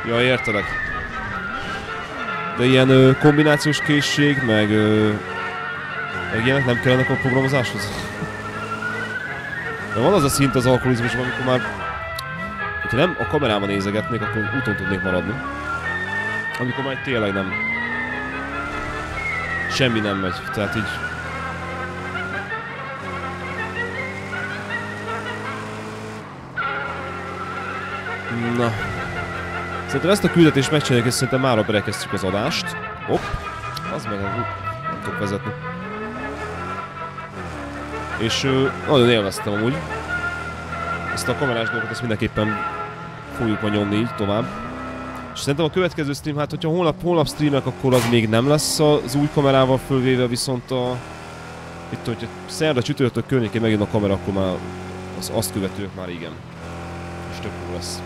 Ja, értelek. De ilyen ö, kombinációs készség, meg, ö, meg ilyenek nem kellenek a programozáshoz? De van az a szint az alkoholizmusban, amikor már hogyha nem a kamerában nézegetnék, akkor úton tudnék maradni. Amikor már tényleg nem semmi nem megy, tehát így Na. Szerintem ezt a küldetést megcsináljuk, és szerintem mára berekeztjük az adást. Hopp. Az meg nem, nem tudok vezetni. És ö, nagyon élveztem amúgy. Ezt a kamerás dolgot, ezt mindenképpen fogjuk majd nyomni így tovább. És szerintem a következő stream, hát hogyha holnap, holnap streamek, akkor az még nem lesz az új kamerával fölvéve, viszont a... Itt, hogyha szerda csütörtök környékén megjön a kamera, akkor már az azt követők már igen. És tök lesz.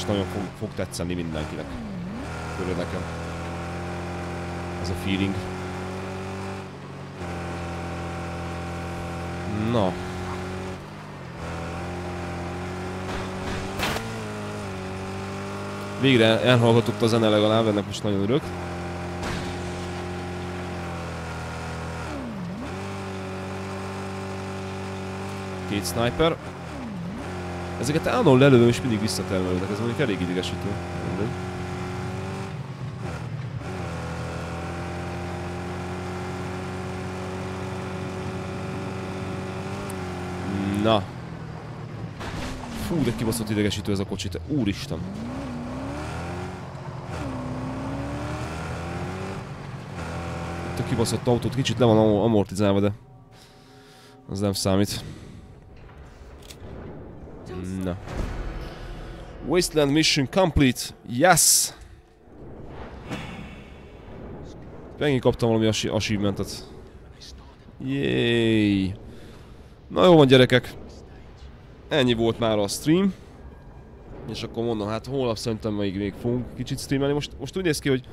És nagyon fog, fog tetszeni mindenkinek. Főleg nekem. Ez a feeling. Na. Végre elhallgatott a zene legalább, ennek most nagyon örök. Két sniper. Ezeket állandóan lelövöm és mindig visszatermelődnek, ez mondjuk elég idegesítő. Na. Fú, de kibaszott idegesítő ez a kocsi, te úristen. Itt a kibaszott autót kicsit le van am- amortizálva, de az nem számít. Na. Wasteland mission complete. Yes! Megint kaptam valami achievementet. Yay! Na jó van gyerekek. Ennyi volt már a stream. És akkor mondom, hát holnap szerintem még, még fogunk kicsit streamelni. Most, most úgy néz ki, hogy,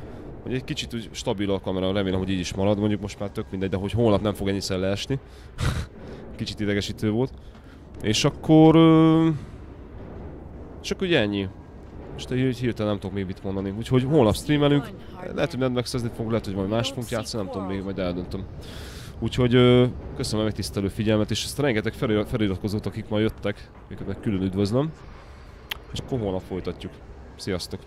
hogy egy kicsit úgy stabil a kamera, remélem, hogy így is marad. Mondjuk most már tök mindegy, de hogy holnap nem fog ennyiszer leesni. kicsit idegesítő volt. És akkor... Ö... Akkor ugye ennyi. Most egy hirtelen nem tudok még mit mondani. Úgyhogy holnap streamelünk. Lehet, hogy Mad Max fog, lehet, hogy majd más fogunk játszani, nem tudom még, majd eldöntöm. Úgyhogy ö, köszönöm a megtisztelő figyelmet, és ezt rengeteg felira- feliratkozót, akik ma jöttek, őket meg külön üdvözlöm. És akkor holnap folytatjuk. Sziasztok!